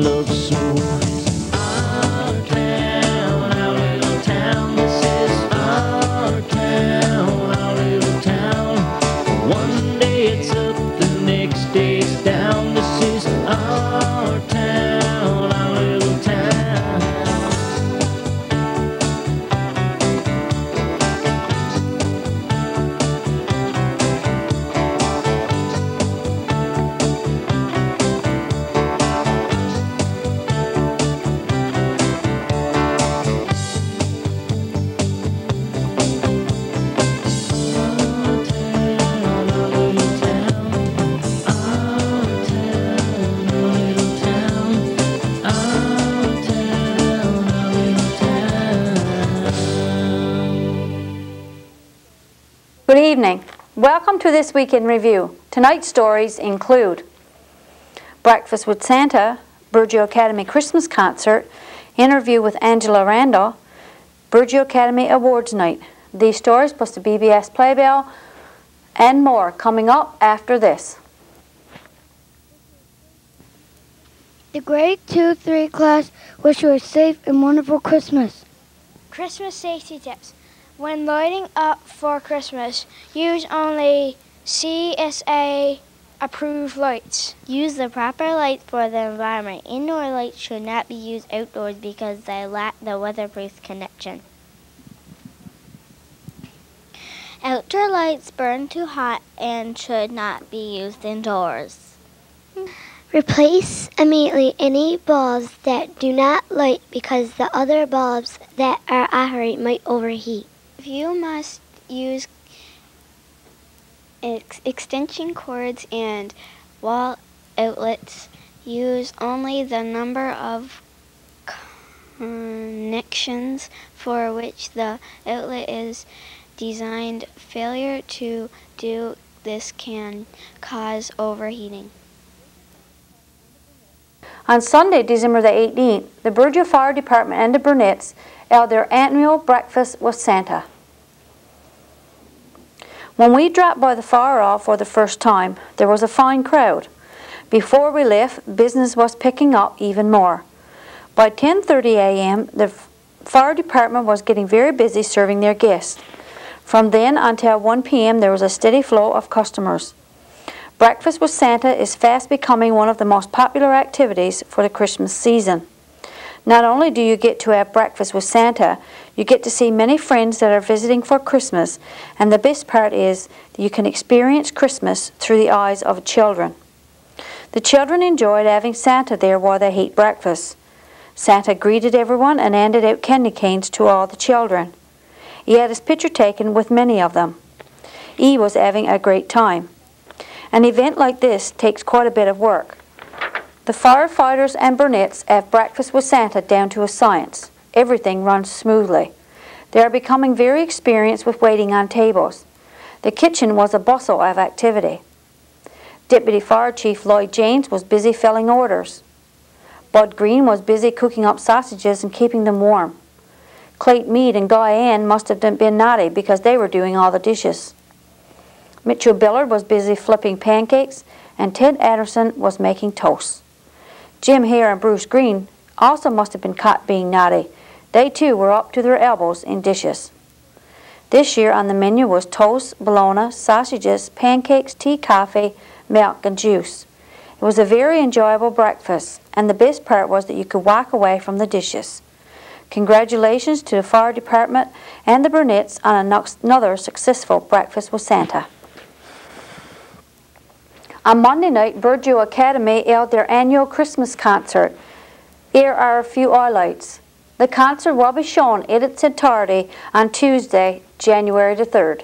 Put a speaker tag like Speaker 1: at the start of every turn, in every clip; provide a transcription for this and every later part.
Speaker 1: love so.
Speaker 2: Welcome to this week in review. Tonight's stories include Breakfast with Santa, Burgeo Academy Christmas Concert, interview with Angela Randell, Burgeo Academy Awards Night. These stories plus the BBS Playbill and more coming up after this.
Speaker 3: The grade 2 3 class wish you a safe and wonderful Christmas.
Speaker 4: Christmas safety tips. When lighting up for Christmas, use only CSA approved lights.
Speaker 5: Use the proper lights for the environment. Indoor lights should not be used outdoors because they lack the weatherproof connection. Outdoor lights burn too hot and should not be used indoors.
Speaker 6: Replace immediately any bulbs that do not light because the other bulbs that are operating might overheat.
Speaker 5: If you must use ex- extension cords and wall outlets. Use only the number of connections for which the outlet is designed. Failure to do this can cause overheating.
Speaker 2: On Sunday, December the 18th, the Burgeo Fire Department and the Burnett's held their annual breakfast with Santa. When we dropped by the fire hall for the first time, there was a fine crowd. Before we left, business was picking up even more. By 10:30 a.m., the fire department was getting very busy serving their guests. From then until 1 p.m., there was a steady flow of customers. Breakfast with Santa is fast becoming one of the most popular activities for the Christmas season. Not only do you get to have breakfast with Santa, you get to see many friends that are visiting for Christmas, and the best part is you can experience Christmas through the eyes of children. The children enjoyed having Santa there while they ate breakfast. Santa greeted everyone and handed out candy canes to all the children. He had his picture taken with many of them. He was having a great time. An event like this takes quite a bit of work. The firefighters and Burnett's have breakfast with Santa down to a science. Everything runs smoothly. They are becoming very experienced with waiting on tables. The kitchen was a bustle of activity. Deputy Fire Chief Lloyd James was busy filling orders. Bud Green was busy cooking up sausages and keeping them warm. Clayt Mead and Guy Ann must have been naughty because they were doing all the dishes. Mitchell Billard was busy flipping pancakes, and Ted Anderson was making toast. Jim Hare and Bruce Green also must have been caught being naughty. They too were up to their elbows in dishes. This year on the menu was toast, bologna, sausages, pancakes, tea, coffee, milk, and juice. It was a very enjoyable breakfast, and the best part was that you could walk away from the dishes. Congratulations to the fire department and the Burnett's on another successful breakfast with Santa. On Monday night, Burgeo Academy held their annual Christmas concert. Here are a few highlights. The concert will be shown at its entirety on Tuesday, January the 3rd.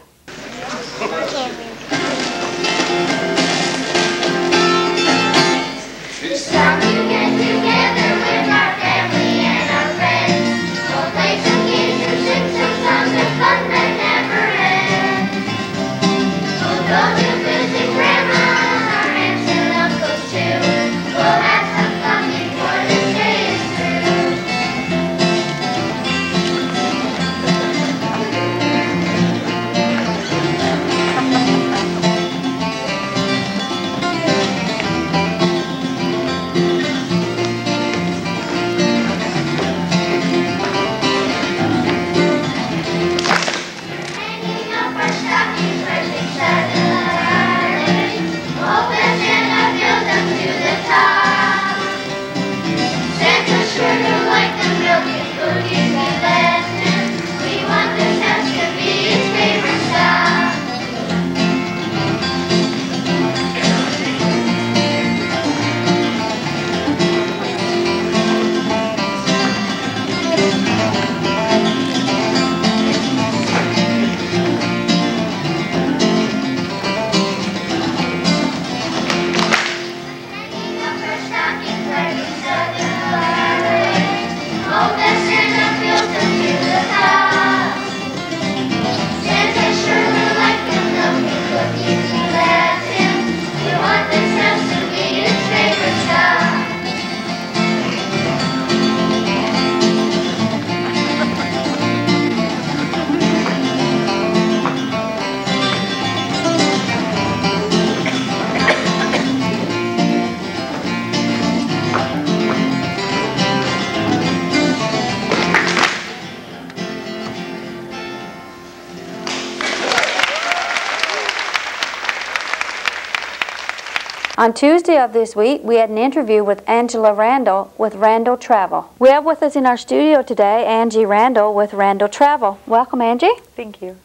Speaker 2: On Tuesday of this week, we had an interview with Angela Randell with Randell Travel. We have with us in our studio today Angie Randell with Randell Travel. Welcome, Angie.
Speaker 7: Thank you.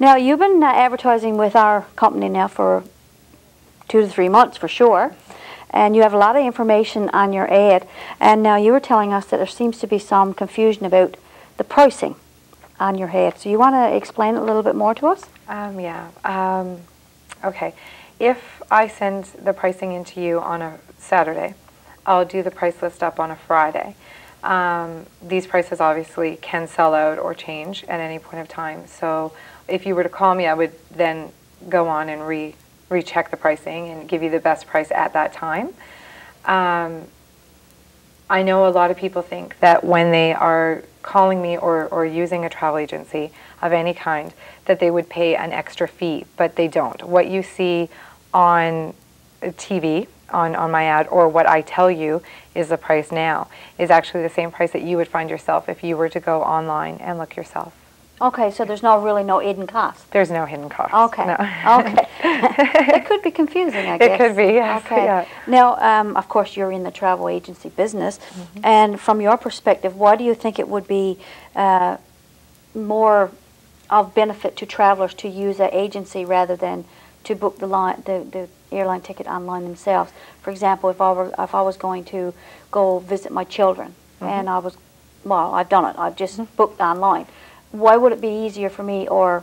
Speaker 2: Now, you've been uh, advertising with our company now for two to three months for sure, and you have a lot of information on your ad. And now you were telling us that there seems to be some confusion about the pricing on your ad. So you want to explain it a little bit more to us?
Speaker 7: Um, yeah. Um, okay. If I send the pricing into you on a Saturday, I'll do the price list up on a Friday. Um, these prices obviously can sell out or change at any point of time. So if you were to call me, I would then go on and re recheck the pricing and give you the best price at that time. Um, I know a lot of people think that when they are calling me or, or using a travel agency of any kind, that they would pay an extra fee, but they don't. What you see on TV, on, on my ad, or what I tell you is the price now, is actually the same price that you would find yourself if you were to go online and look yourself.
Speaker 2: Okay, so there's no really no hidden cost.
Speaker 7: There's no hidden cost.
Speaker 2: Okay.
Speaker 7: No.
Speaker 2: okay. it could be confusing, I guess.
Speaker 7: It could be, yes,
Speaker 2: Okay.
Speaker 7: yeah.
Speaker 2: Now, um, of course, you're in the travel agency business,
Speaker 7: Mm-hmm.
Speaker 2: and from your perspective, why do you think it would be uh, more of benefit to travelers to use an agency rather than to book the line, the, the airline ticket online themselves? For example, if I were if I was going to go visit my children,
Speaker 7: Mm-hmm.
Speaker 2: and I was, well, I've done it. I've just booked online. Why would it be easier for me or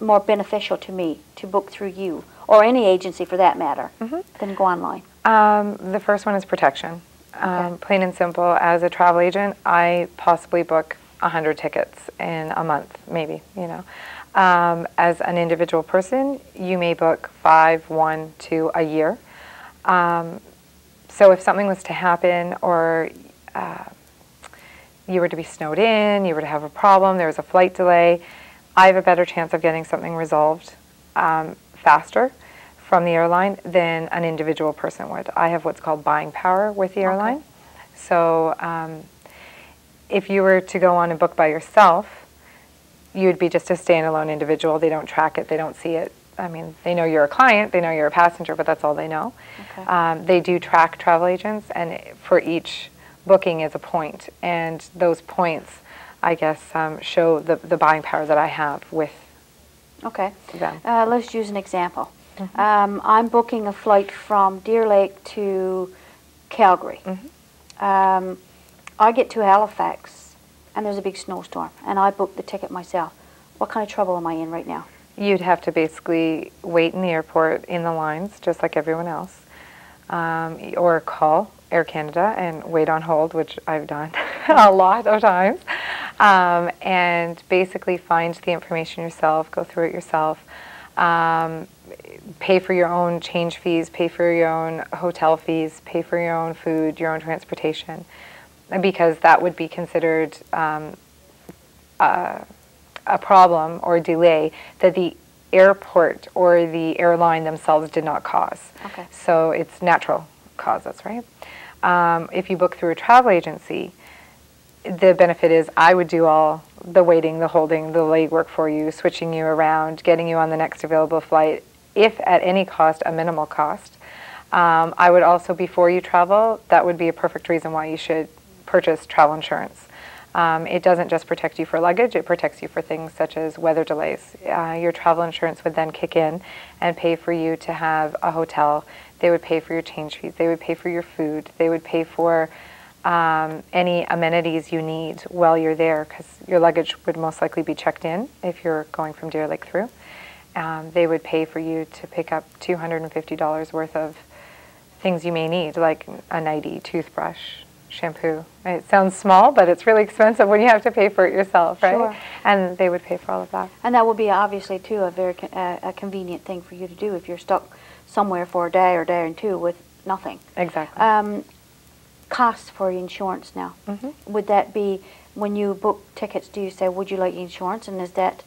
Speaker 2: more beneficial to me to book through you or any agency for that matter
Speaker 7: Mhm.
Speaker 2: than go online?
Speaker 7: Um, the first one is protection. Um, plain and simple, as a travel agent, I possibly book 100 tickets in a month, maybe, you know. Um, as an individual person, you may book five, one, two a year. Um, so if something was to happen or uh, you were to be snowed in, you were to have a problem, there was a flight delay, I have a better chance of getting something resolved um, faster from the airline than an individual person would. I have what's called buying power with the airline. So um, if you were to go on and book by yourself, you'd be just a standalone individual. They don't track it, they don't see it. I mean, they know you're a client, they know you're a passenger, but that's all they know.
Speaker 2: Okay.
Speaker 7: Um, they do track travel agents, and for each booking is a point, and those points, I guess, um, show the, the buying power that I have with
Speaker 2: Okay.
Speaker 7: them.
Speaker 2: Uh, let's use an example. Um, I'm booking a flight from Deer Lake to Calgary. Um, I get to Halifax, and there's a big snowstorm, and I booked the ticket myself. What kind of trouble am I in right now?
Speaker 7: You'd have to basically wait in the airport in the lines, just like everyone else, um, or call Air Canada and wait on hold, which I've done a lot of times, um, and basically find the information yourself, go through it yourself, um, pay for your own change fees, pay for your own hotel fees, pay for your own food, your own transportation, because that would be considered um, uh, a problem or delay that the airport or the airline themselves did not cause.
Speaker 2: Okay.
Speaker 7: So it's natural causes, right? Um, if you book through a travel agency, the benefit is I would do all the waiting, the holding, the legwork for you, switching you around, getting you on the next available flight, if at any cost, a minimal cost. Um, I would also, before you travel, that would be a perfect reason why you should purchase travel insurance. Um, it doesn't just protect you for luggage, it protects you for things such as weather delays. Uh, your travel insurance would then kick in and pay for you to have a hotel. They would pay for your change fees, they would pay for your food, they would pay for um, any amenities you need while you're there because your luggage would most likely be checked in if you're going from Deer Lake through. Um, they would pay for you to pick up $250 worth of things you may need, like a nightie, toothbrush, shampoo. It sounds small, but it's really expensive when you have to pay for it yourself, right?
Speaker 2: Sure.
Speaker 7: And they would pay for all of that.
Speaker 2: And that would be obviously too a very con- uh, a convenient thing for you to do if you're stuck somewhere for a day or day and two with nothing.
Speaker 7: Exactly.
Speaker 2: Um, costs for insurance now.
Speaker 7: Mhm.
Speaker 2: Would that be when you book tickets? Do you say, "Would you like insurance?" And is that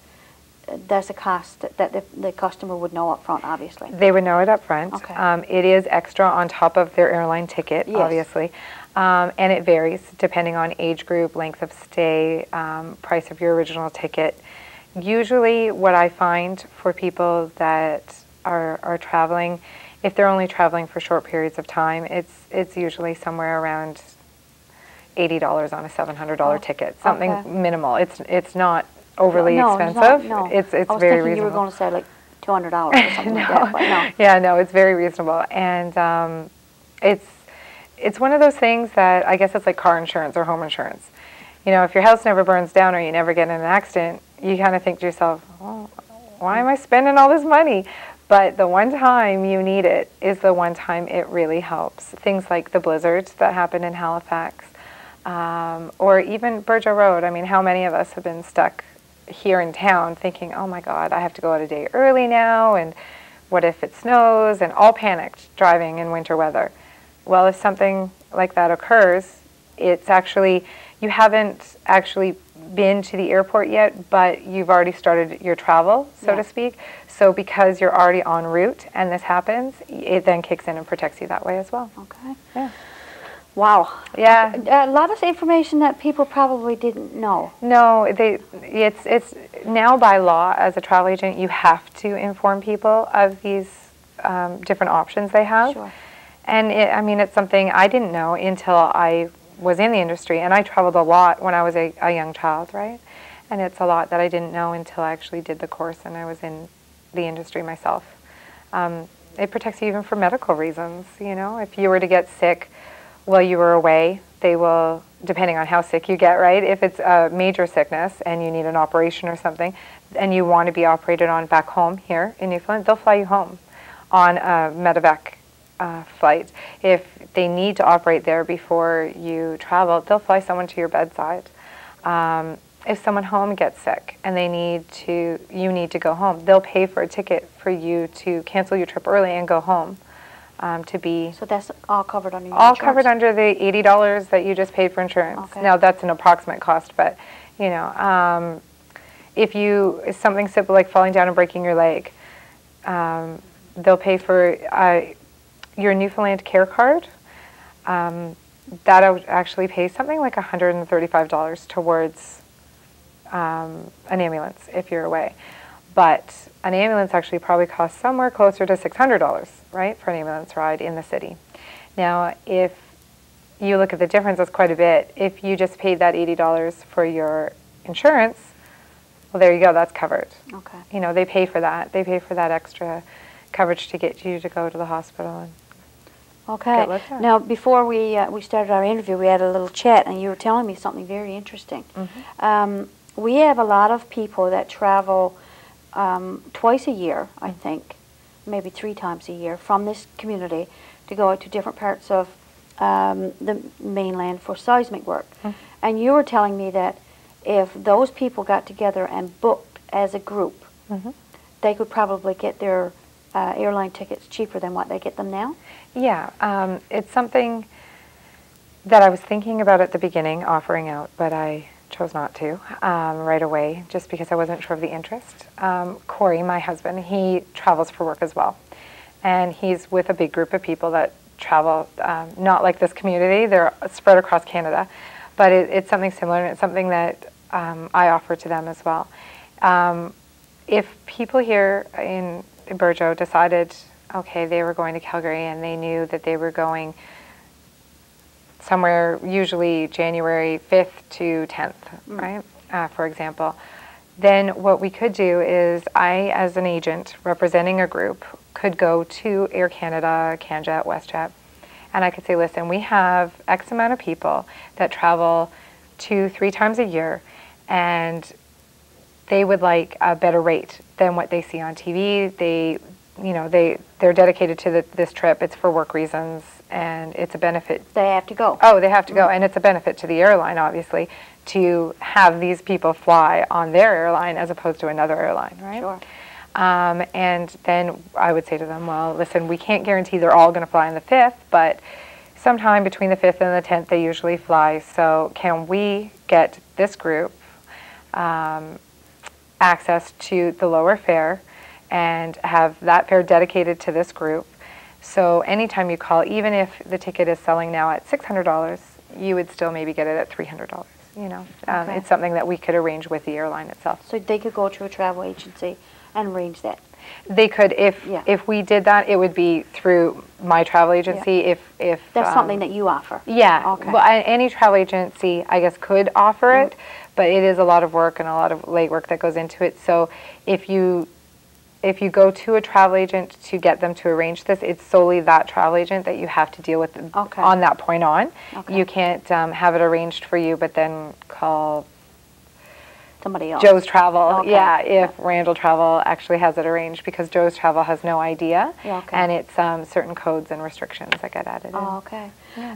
Speaker 2: that's a cost that, that the, the customer would know up front, obviously.
Speaker 7: They would know it up front.
Speaker 2: Okay.
Speaker 7: Um, it is extra on top of their airline ticket,
Speaker 2: Yes.
Speaker 7: obviously. Um, and it varies depending on age group, length of stay, um, price of your original ticket. Usually, what I find for people that are, are traveling, if they're only traveling for short periods of time, it's, it's usually somewhere around $80 on a $700
Speaker 2: Oh,
Speaker 7: ticket, something
Speaker 2: okay.
Speaker 7: minimal. It's, it's not overly
Speaker 2: no, it's
Speaker 7: expensive.
Speaker 2: not, no.
Speaker 7: It's, it's
Speaker 2: I was
Speaker 7: very
Speaker 2: thinking
Speaker 7: reasonable.
Speaker 2: you were going to say like two hundred dollars or something like that, but no.
Speaker 7: Yeah, no, it's very reasonable, and um, it's it's one of those things that I guess it's like car insurance or home insurance. You know, if your house never burns down or you never get in an accident, you kind of think to yourself, why am I spending all this money? But the one time you need it is the one time it really helps. Things like the blizzards that happened in Halifax, um, or even Burgeo Road. I mean, how many of us have been stuck here in town thinking, oh my God, I have to go out a day early now, and what if it snows, and all panicked driving in winter weather. Well, if something like that occurs, it's actually, you haven't actually been to the airport yet, but you've already started your travel, so
Speaker 2: Yeah.
Speaker 7: to speak. So because you're already en route and this happens, it then kicks in and protects you that way as well.
Speaker 2: Okay.
Speaker 7: Yeah.
Speaker 2: Wow.
Speaker 7: Yeah.
Speaker 2: A lot of information that people probably didn't know.
Speaker 7: No, they, it's, it's now by law as a travel agent, you have to inform people of these um, different options they have.
Speaker 2: Sure.
Speaker 7: And it, I mean, it's something I didn't know until I was in the industry, and I traveled a lot when I was a, a young child, right? And it's a lot that I didn't know until I actually did the course and I was in the industry myself. Um, it protects you even for medical reasons, you know? If you were to get sick while you were away, they will, depending on how sick you get, right? If it's a major sickness and you need an operation or something, and you want to be operated on back home here in Newfoundland, they'll fly you home on a medevac uh, flight. If they need to operate there before you travel, they'll fly someone to your bedside. Um, if someone home gets sick and they need to, you need to go home, they'll pay for a ticket for you to cancel your trip early and go home um, to be
Speaker 2: So that's all covered under your
Speaker 7: all
Speaker 2: insurance?
Speaker 7: covered under the eighty dollars that you just paid for insurance.
Speaker 2: Okay.
Speaker 7: Now that's an approximate cost, but you know, um, if you something simple like falling down and breaking your leg, um, they'll pay for uh, your Newfoundland Care Card. Um, that out- actually pays something like hundred and thirty-five dollars towards um, an ambulance if you're away. But an ambulance actually probably costs somewhere closer to $600, right, for an ambulance ride in the city. Now, if you look at the difference, it's quite a bit. If you just paid that $80 for your insurance, well, there you go, that's covered.
Speaker 2: Okay.
Speaker 7: You know, they pay for that. They pay for that extra coverage to get you to go to the hospital. And
Speaker 2: Okay.
Speaker 7: Get looked at.
Speaker 2: Now, before we uh, we started our interview, we had a little chat, and you were telling me something very interesting.
Speaker 7: Mm-hmm.
Speaker 2: Um, we have a lot of people that travel um, twice a year, I
Speaker 7: Mm-hmm.
Speaker 2: think, maybe three times a year, from this community to go to different parts of um, the mainland for seismic work.
Speaker 7: Mm-hmm.
Speaker 2: And you were telling me that if those people got together and booked as a group,
Speaker 7: Mhm.
Speaker 2: they could probably get their uh, airline tickets cheaper than what they get them now.
Speaker 7: Yeah, um, it's something that I was thinking about at the beginning, offering out, but I chose not to um, right away, just because I wasn't sure of the interest. Um, Corey, my husband, he travels for work as well, and he's with a big group of people that travel, um, not like this community. They're spread across Canada, but it, it's something similar, and it's something that um, I offer to them as well. Um, if people here in Burgeo decided, okay, they were going to Calgary and they knew that they were going somewhere usually January 5th to 10th, right? Uh, for example, then what we could do is I, as an agent representing a group, could go to Air Canada, CanJet, WestJet, and I could say, listen, we have X amount of people that travel two, three times a year, and they would like a better rate than what they see on TV. They, you know, they they're dedicated to the, this trip. It's for work reasons, and it's a benefit
Speaker 2: They have to go.
Speaker 7: Oh, they have to go, and it's a benefit to the airline, obviously, to have these people fly on their airline as opposed to another airline, right?
Speaker 2: Sure.
Speaker 7: Um, and then I would say to them, well, listen, we can't guarantee they're all going to fly on the 5th, but sometime between the 5th and the 10th, they usually fly. So can we get this group um, access to the lower fare and have that fare dedicated to this group? So anytime you call, even if the ticket is selling now at $600, you would still maybe get it at $300. You know, um,
Speaker 2: Okay.
Speaker 7: it's something that we could arrange with the airline itself.
Speaker 2: So they could go to a travel agency and arrange that.
Speaker 7: They could, if
Speaker 2: Yeah.
Speaker 7: if we did that, it would be through my travel agency. If if
Speaker 2: That's
Speaker 7: um,
Speaker 2: something that you offer.
Speaker 7: yeah,
Speaker 2: Okay.
Speaker 7: well, a- any travel agency, I guess, could offer
Speaker 2: Mm-hmm.
Speaker 7: it, but it is a lot of work and a lot of late work that goes into it. So if you if you go to a travel agent to get them to arrange this, it's solely that travel agent that you have to deal with
Speaker 2: Okay.
Speaker 7: on that point on.
Speaker 2: Okay.
Speaker 7: You can't um, have it arranged for you, but then call
Speaker 2: Somebody else.
Speaker 7: Joe's Travel.
Speaker 2: Okay.
Speaker 7: Yeah, if Randell Travel actually has it arranged, because Joe's Travel has no idea,
Speaker 2: Yeah, okay.
Speaker 7: and it's um, certain codes and restrictions that get added in.
Speaker 2: Oh, okay.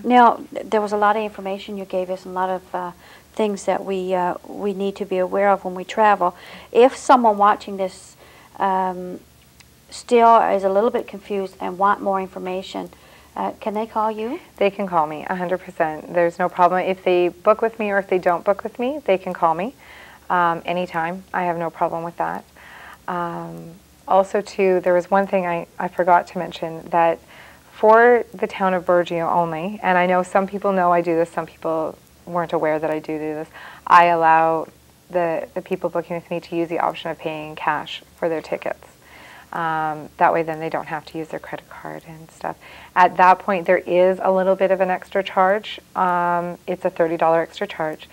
Speaker 2: Now, there was a lot of information you gave us, and a lot of uh, things that we uh, we need to be aware of when we travel. If someone watching this um, still is a little bit confused and want more information, uh, can they call you?
Speaker 7: They can call me 100%. There's no problem. If they book with me or if they don't book with me, they can call me um, anytime. I have no problem with that. Um, also, too, there was one thing I, I forgot to mention that for the town of Burgeo only, and I know some people know I do this, some people weren't aware that I do do this, I allow the, the people booking with me to use the option of paying cash for their tickets. Um, that way, then they don't have to use their credit card and stuff. At that point, there is a little bit of an extra charge. Um, it's a $30 extra charge.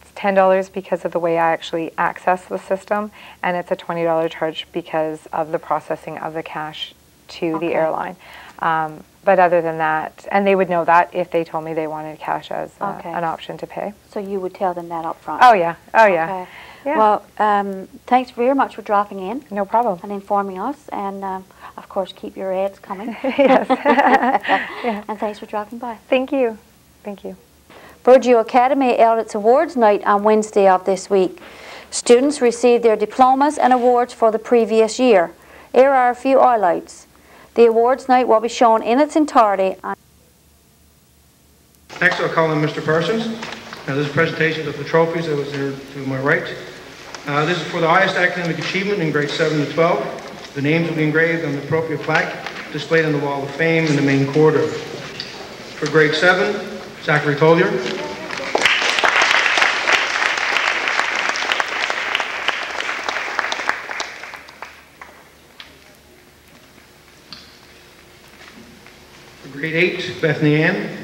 Speaker 7: It's $10 because of the way I actually access the system, and it's a $20 charge because of the processing of the cash to
Speaker 2: Okay.
Speaker 7: the airline. Um, but other than that, and they would know that if they told me they wanted cash as a,
Speaker 2: Okay.
Speaker 7: an option to pay.
Speaker 2: So you would tell them that up front.
Speaker 7: Oh yeah, oh yeah,
Speaker 2: Okay.
Speaker 7: yeah.
Speaker 2: Well, um, thanks very much for dropping in
Speaker 7: no problem.
Speaker 2: and informing us. And um, of course, keep your ads coming.
Speaker 7: yes. yeah.
Speaker 2: And thanks for dropping by.
Speaker 7: Thank you. Thank you.
Speaker 2: Burgeo Academy held its awards night on Wednesday of this week. Students received their diplomas and awards for the previous year. Here are a few highlights. The awards night will be shown in its entirety
Speaker 8: Next, I'll call on Mr. Parsons. Now, this is a presentation of the trophies that was there to my right. Uh, This is for the highest academic achievement in grades 7 to 12. The names will be engraved on the appropriate plaque displayed on the Wall of Fame in the main corridor. For grade 7, Zachary Collier. For grade 8, Bethany Ann.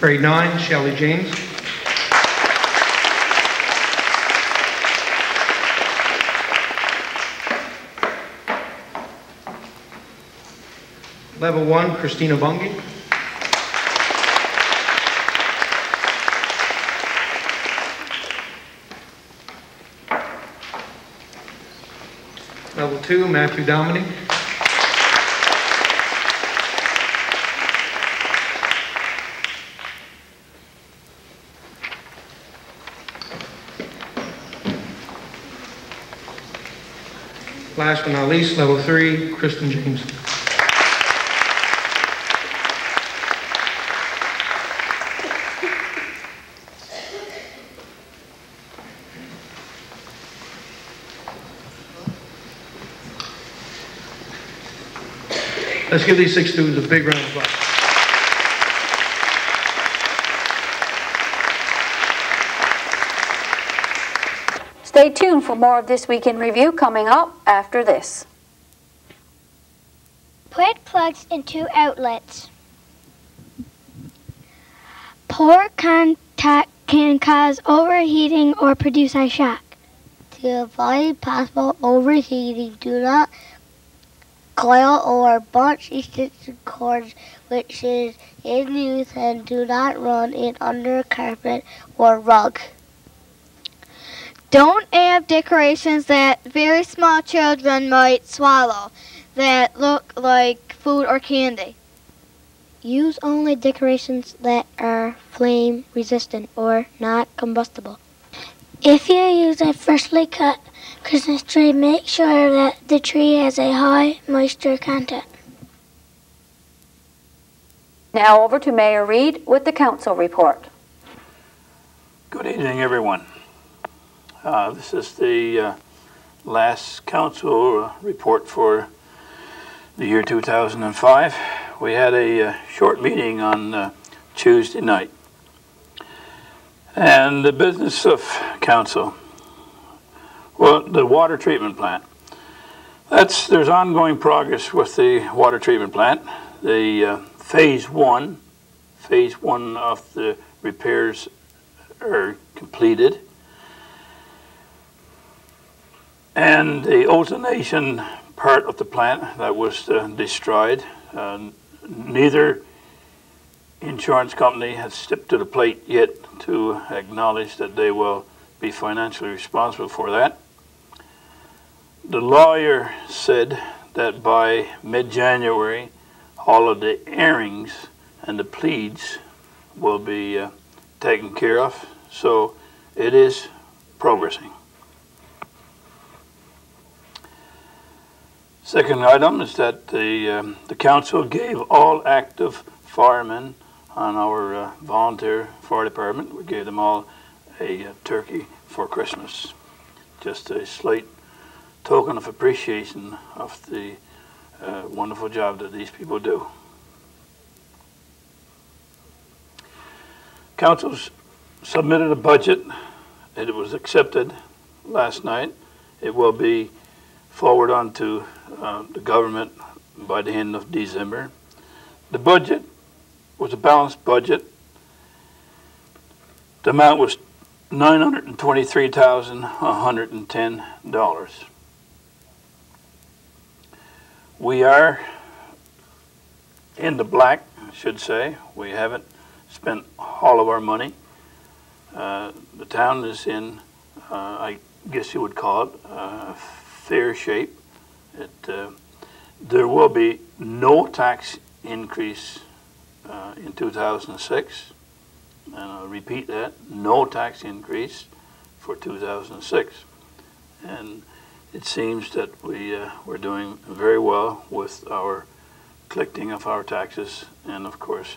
Speaker 8: Grade 9, Shelly James. Level 1, Christina Bungie. 2, Matthew Dominic. Last but not least, level 3, Kristen James. Let's give these six students a big round of applause.
Speaker 2: Stay tuned for more of This Week in Review coming up after this.
Speaker 3: Put plugs into outlets. Poor contact can cause overheating or produce a shock.
Speaker 6: To avoid possible overheating, do not coil or bunch extension cords which is in use and do not run it under carpet or rug.
Speaker 9: Don't have decorations that very small children might swallow that look like food or candy.
Speaker 6: Use only decorations that are flame resistant or not combustible.
Speaker 3: If you use a freshly cut Christmas tree, make sure that the tree has a high moisture content.
Speaker 2: Now over to Mayor Reed with the council report.
Speaker 10: Good evening, everyone. Uh, This is the uh, last council uh, report for the year 2005. We had a uh, short meeting on uh, Tuesday night. And the business of council, well, the water treatment plant. That's, there's ongoing progress with the water treatment plant. The uh, phase one, phase one of the repairs are completed. And the ozonation part of the plant that was uh, destroyed, uh, neither insurance company has stepped to the plate yet to acknowledge that they will be financially responsible for that. The lawyer said that by mid-January, all of the airings and the pleads will be uh, taken care of. So it is progressing. Second item is that the, um, the council gave all active firemen on our uh, volunteer fire department, we gave them all a uh, turkey for Christmas. Just a slight token of appreciation of the uh, wonderful job that these people do. Council's submitted a budget. And it was accepted last night. It will be forward on to uh, the government by the end of December. The budget was a balanced budget. The amount was $923,110. We are in the black, I should say. We haven't spent all of our money. Uh, the town is in, uh, I guess you would call it, uh, fair shape. It, uh, there will be no tax increase uh, in 2006. And I'll repeat that, no tax increase for 2006. And it seems that we, uh, we're doing very well with our collecting of our taxes, and of course,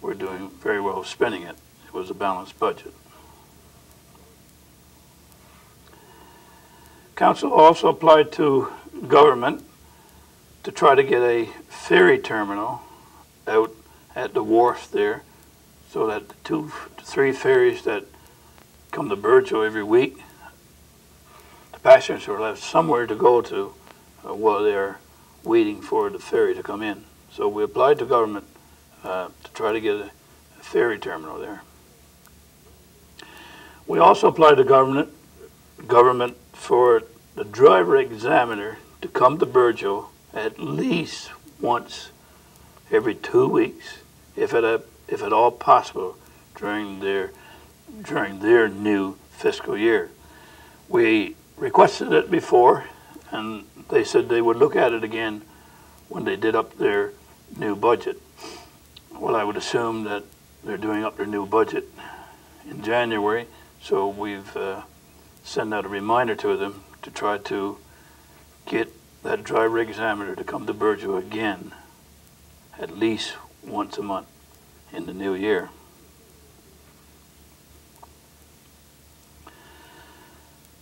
Speaker 10: we're doing very well spending it. It was a balanced budget. Council also applied to government to try to get a ferry terminal out at the wharf there so that the two, three ferries that come to Burgeo every week, the passengers will left somewhere to go to uh, while they're waiting for the ferry to come in. So we applied to government uh, to try to get a, a ferry terminal there. We also applied to government, government for the driver examiner to come to Burgeo at least once every two weeks, if at, a, if at all possible, during their, during their new fiscal year. We requested it before, and they said they would look at it again when they did up their new budget. Well, I would assume that they're doing up their new budget in January, so we've uh, sent out a reminder to them to try to get that driver examiner to come to Burgeo again at least once a month in the new year.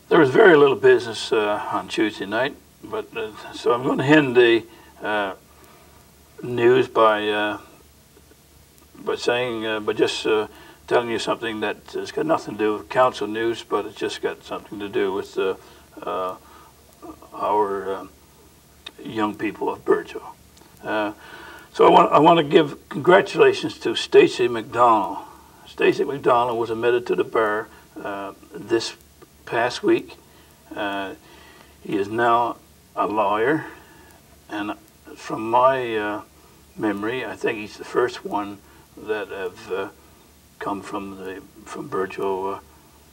Speaker 10: There was very little business uh, on Tuesday night, but uh, so I'm going to end the uh, news by uh, by saying uh, by just uh, telling you something that has got nothing to do with council news, but it's just got something to do with our young people of Burgeo. So I want I want to give congratulations to Stacy McDonald. Stacy McDonald was admitted to the bar this past week. Uh, he is now a lawyer, and from my uh, memory, I think he's the first one that have uh, come from the from Burgeo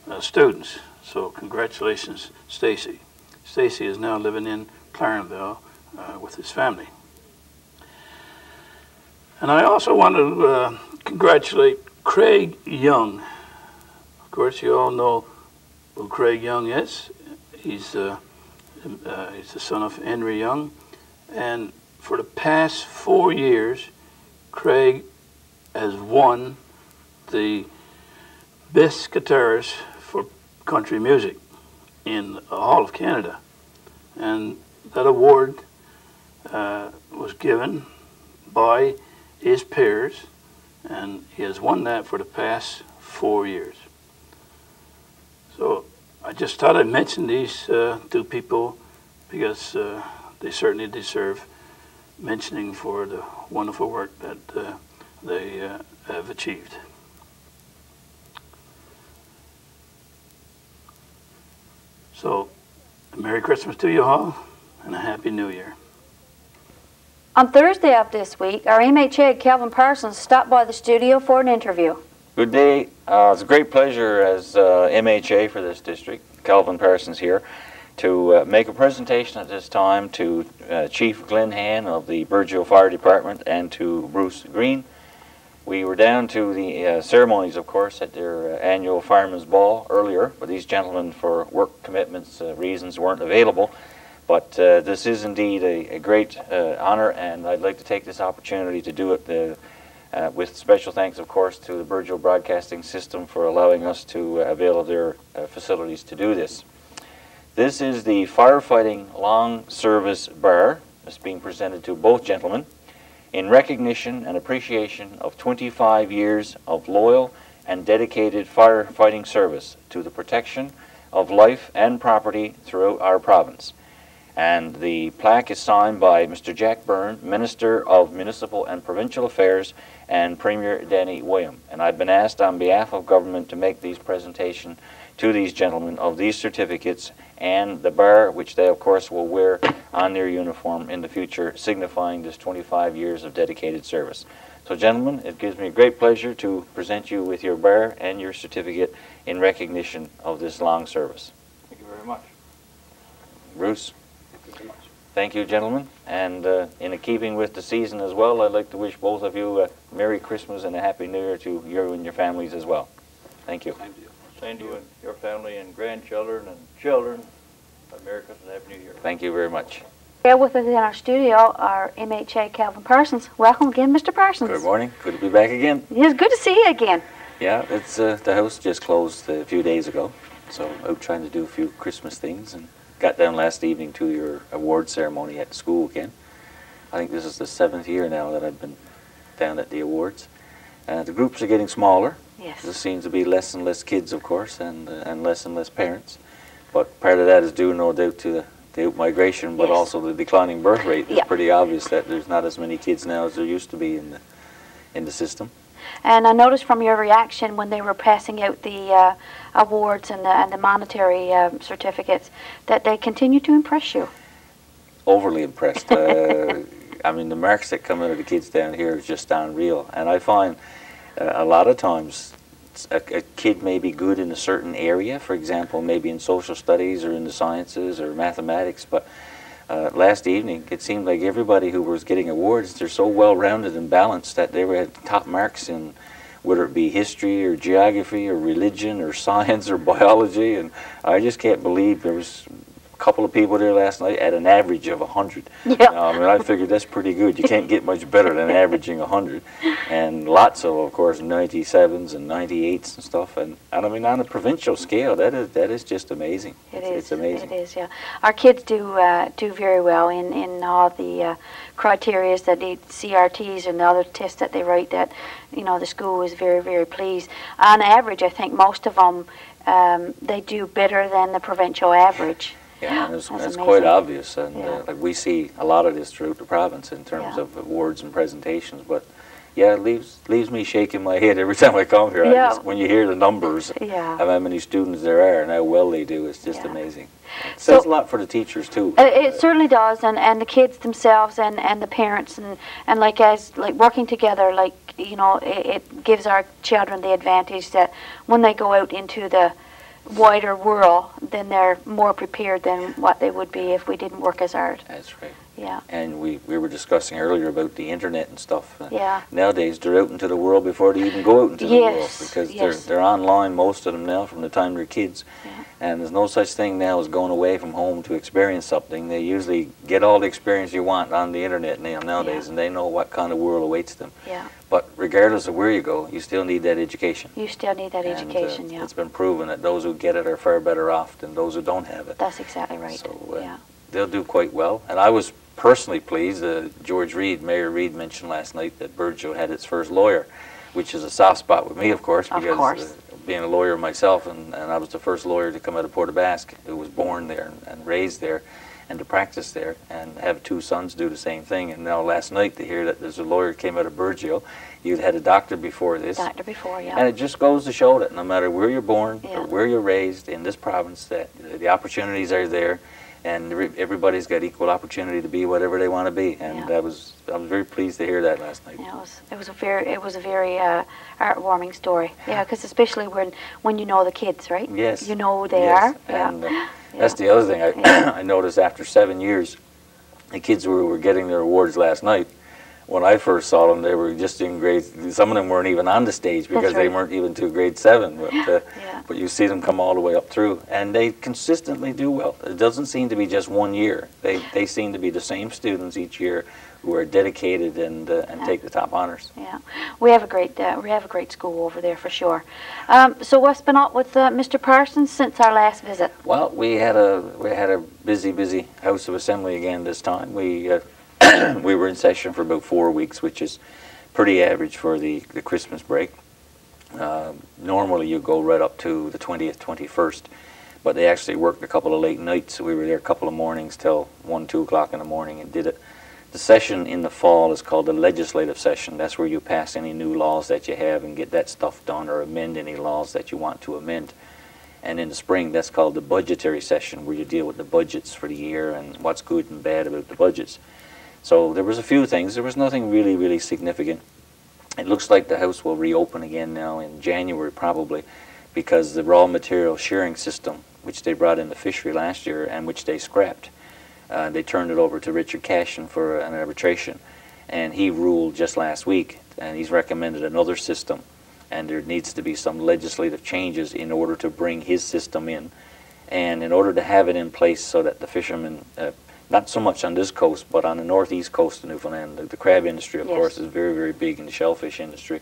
Speaker 10: uh, uh, students. So congratulations, Stacy. Stacy is now living in Clarenville uh, with his family. And I also want to congratulate Craig Young. Of course, you all know who Craig Young is. He's, uh, uh, he's the son of Henry Young. And for the past four years, Craig has won the best guitarist for country music in all of Canada. And that award uh, was given by his peers, and he has won that for the past four years. So I just thought I'd mention these uh, two people because uh, they certainly deserve mentioning for the wonderful work that uh, they uh, have achieved. So, Merry Christmas to you all and a Happy New Year.
Speaker 2: On Thursday of this week, our MHA Calvin Parsons stopped by the studio for an interview.
Speaker 11: Good day. Uh, it's a great pleasure as uh, MHA for this district, Calvin Parsons here, to uh, make a presentation at this time to uh, Chief Glenn Han of the Burgeo Fire Department and to Bruce Green. We were down to the uh, ceremonies, of course, at their uh, annual Fireman's Ball earlier, but these gentlemen, for work commitments reasons, weren't available. But this is indeed a, a great honor, and I'd like to take this opportunity to do it uh, with special thanks, of course, to the Burgeo Broadcasting System for allowing us to uh, avail of their uh, facilities to do this. This is the Firefighting Long Service Bar that's being presented to both gentlemen in recognition and appreciation of 25 years of loyal and dedicated firefighting service to the protection of life and property throughout our province. And the plaque is signed by Mr. Jack Byrne, Minister of Municipal and Provincial Affairs, and Premier Danny William. And I've been asked on behalf of government to make these presentation to these gentlemen of these certificates and the bar, which they of course will wear on their uniform in the future, signifying this 25 years of dedicated service. So gentlemen, it gives me great pleasure to present you with your bar and your certificate in recognition of this long service.
Speaker 10: Thank you very much.
Speaker 11: Bruce?
Speaker 10: Thank you so much.
Speaker 11: Thank you, gentlemen. And uh, in keeping with the season as well, I'd like to wish both of you a Merry Christmas and a Happy New Year to you and your families as well. Thank you.
Speaker 10: Same to you. Same to you and your family and grandchildren and children. Merry Christmas and Happy New Year.
Speaker 11: Thank you very much.
Speaker 2: Here with us in our studio are MHA Calvin Parsons. Welcome again, Mr. Parsons.
Speaker 11: Good morning. Good to be back again.
Speaker 2: It's good to see you again.
Speaker 11: Yeah, it's uh, the house just closed a few days ago, so out trying to do a few Christmas things and got down last evening to your award ceremony at school again. I think this is the seventh year now that I've been down at the awards. Uh, the groups are getting smaller.
Speaker 2: Yes.
Speaker 11: There seems to be less and less kids, of course, and uh, and less and less parents. But part of that is due, no doubt, to the, the migration, but
Speaker 2: Yes.
Speaker 11: also the declining birth rate. It's
Speaker 2: Yeah.
Speaker 11: pretty obvious that there's not as many kids now as there used to be in the in the system.
Speaker 2: And I noticed from your reaction when they were passing out the uh, awards and the, and the monetary um, certificates that they continue to impress you.
Speaker 11: overly impressed. Uh, I mean, the marks that come out of the kids down here is just unreal. And I find uh, a lot of times a kid may be good in a certain area, for example, maybe in social studies or in the sciences or mathematics, but uh, last evening it seemed like everybody who was getting awards, they're so well-rounded and balanced that they were at top marks in whether it be history or geography or religion or science or biology. And I just can't believe there was couple of people there last night at an average of 100.
Speaker 2: Yeah.
Speaker 11: I mean, I figured that's pretty good. You can't get much better than averaging 100. And lots of, of course, 97s and 98s and stuff. And, and I mean, on a provincial scale, that is that is just amazing.
Speaker 2: It
Speaker 11: it's,
Speaker 2: is.
Speaker 11: It's amazing.
Speaker 2: It is. Yeah. Our kids do uh, do very well in in all the uh, criterias that they CRTs and the other tests that they write. That you know the school is very very pleased. On average, I think most of them um, they do better than the provincial average.
Speaker 11: Yeah, and it's, it's quite obvious, and
Speaker 2: Yeah.
Speaker 11: uh, like we see a lot of this throughout the province in terms
Speaker 2: Yeah.
Speaker 11: of awards and presentations. But yeah, it leaves leaves me shaking my head every time I come here. I
Speaker 2: Yeah.
Speaker 11: just- when you hear the numbers
Speaker 2: Yeah.
Speaker 11: of how many students there are and how well they do, it's just
Speaker 2: Yeah.
Speaker 11: amazing. It
Speaker 2: So-
Speaker 11: says a lot for the teachers too.
Speaker 2: Uh, It certainly does, and, and the kids themselves, and, and the parents, and, and like as like working together, like you know, it, it gives our children the advantage that when they go out into the wider world, then they're more prepared than what they would be if we didn't work as hard.
Speaker 11: That's right.
Speaker 2: Yeah,
Speaker 11: And we, we were discussing earlier about the internet and stuff. Uh,
Speaker 2: yeah,
Speaker 11: Nowadays, they're out into the world before they even go out into the world because
Speaker 2: yes.
Speaker 11: they're they're online most of them now from the time they're kids,
Speaker 2: Yeah.
Speaker 11: and there's no such thing now as going away from home to experience something. They usually get all the experience you want on the internet now nowadays,
Speaker 2: Yeah.
Speaker 11: and they know what kind of world awaits them.
Speaker 2: yeah.
Speaker 11: But regardless of where you go, you still need that education.
Speaker 2: You still need that
Speaker 11: And, uh,
Speaker 2: education. yeah,
Speaker 11: It's been proven that those who get it are far better off than those who don't have it.
Speaker 2: that's exactly right.
Speaker 11: So, uh,
Speaker 2: yeah,
Speaker 11: they'll do quite well. And I was personally pleased. Uh, George Reed, Mayor Reed, mentioned last night that Burgeo had its first lawyer, which is a soft spot with me, of course,
Speaker 2: Of
Speaker 11: because
Speaker 2: course.
Speaker 11: Uh, being a lawyer myself, and, and I was the first lawyer to come out of Port aux Basques, who was born there and, and raised there, and to practice there, and have two sons do the same thing. And now last night to hear that there's a lawyer came out of Burgeo, you'd had a doctor before this.
Speaker 2: doctor before. Yeah,
Speaker 11: And it just goes to show that no matter where you're born
Speaker 2: Yeah.
Speaker 11: or where you're raised in this province, that the opportunities are there, and everybody's got equal opportunity to be whatever they want to be. And
Speaker 2: Yeah.
Speaker 11: that was I was very pleased to hear that last night.
Speaker 2: Yeah, it was it was a very it was a very uh, heartwarming story. Yeah, because especially when when you know the kids, right?
Speaker 11: Yes.
Speaker 2: You know who they
Speaker 11: Yes.
Speaker 2: are. Yeah.
Speaker 11: And uh, that's the other thing I, I noticed after seven years, the kids who were getting their awards last night. When I first saw them, they were just in grade. Some of them weren't even on the stage because they weren't even to grade seven. But uh,
Speaker 2: Yeah.
Speaker 11: but you see them come all the way up through, and they consistently do well. It doesn't seem to be just one year. They they seem to be the same students each year who are dedicated and uh, and take the top honors.
Speaker 2: Yeah, we have a great uh, we have a great school over there for sure. Um, so what's been up with uh, Mr. Parsons since our last visit?
Speaker 11: Well, we had a we had a busy, busy House of Assembly again this time. We uh, we were in session for about four weeks, which is pretty average for the, the Christmas break. Uh, normally, you go right up to the 20th, 21st, but they actually worked a couple of late nights. We were there a couple of mornings till 1, 2 o'clock in the morning and did it. The session in the fall is called the legislative session. That's where you pass any new laws that you have and get that stuff done or amend any laws that you want to amend. And in the spring, that's called the budgetary session, where you deal with the budgets for the year and what's good and bad about the budgets. So there was a few things. There was nothing really, really significant. It looks like the House will reopen again now in January probably because the raw material sharing system, which they brought in the fishery last year and which they scrapped, uh, they turned it over to Richard Cashin for an arbitration. And he ruled just last week, and he's recommended another system. And there needs to be some legislative changes in order to bring his system in. And in order to have it in place so that the fishermen, uh, not so much on this coast, but on the northeast coast of Newfoundland, the, the crab industry, of
Speaker 2: Yes.
Speaker 11: course, is very, very big in the shellfish industry.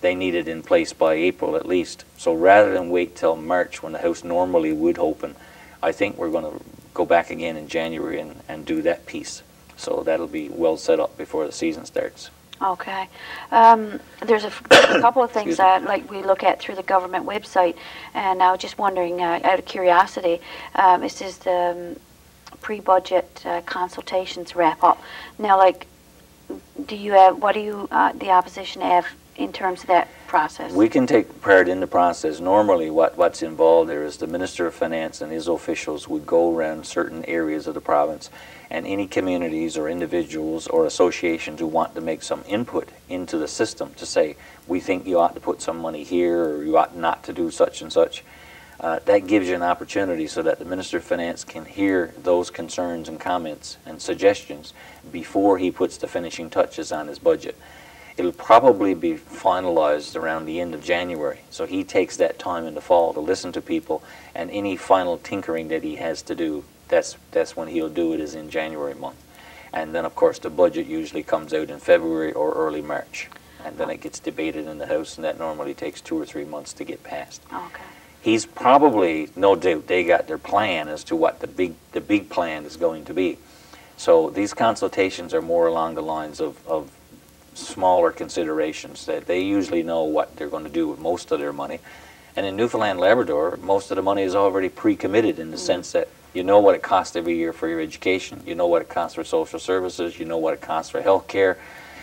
Speaker 11: They need it in place by April at least. So rather than wait till March when the house normally would open, I think we're going to go back again in January and, and do that piece. So that'll be well set up before the season starts.
Speaker 2: Okay. Um, there's a, f- a couple of things that like we look at through the government website, and I was just wondering, uh, out of curiosity, um, says the um, pre-budget uh, consultations wrap up. Now, like, do you have what do you uh, the opposition have in terms of that process?
Speaker 11: We can take part in the process. Normally, what, what's involved there is the Minister of Finance and his officials would go around certain areas of the province, and any communities or individuals or associations who want to make some input into the system to say, we think you ought to put some money here, or you ought not to do such and such. Uh, that gives you an opportunity so that the Minister of Finance can hear those concerns and comments and suggestions before he puts the finishing touches on his budget. It'll probably be finalized around the end of January. So he takes that time in the fall to listen to people, and any final tinkering that he has to do, that's, that's when he'll do it is in January month. And then, of course, the budget usually comes out in February or early March. And then it gets debated in the House, and that normally takes two or three months to get passed.
Speaker 2: Okay.
Speaker 11: He's probably, no doubt, they got their plan as to what the big, the big plan is going to be. So these consultations are more along the lines of, of smaller considerations that they usually know what they're going to do with most of their money. And in Newfoundland Labrador, most of the money is already pre-committed in the mm. sense that you know what it costs every year for your education, you know what it costs for social services, you know what it costs for health care,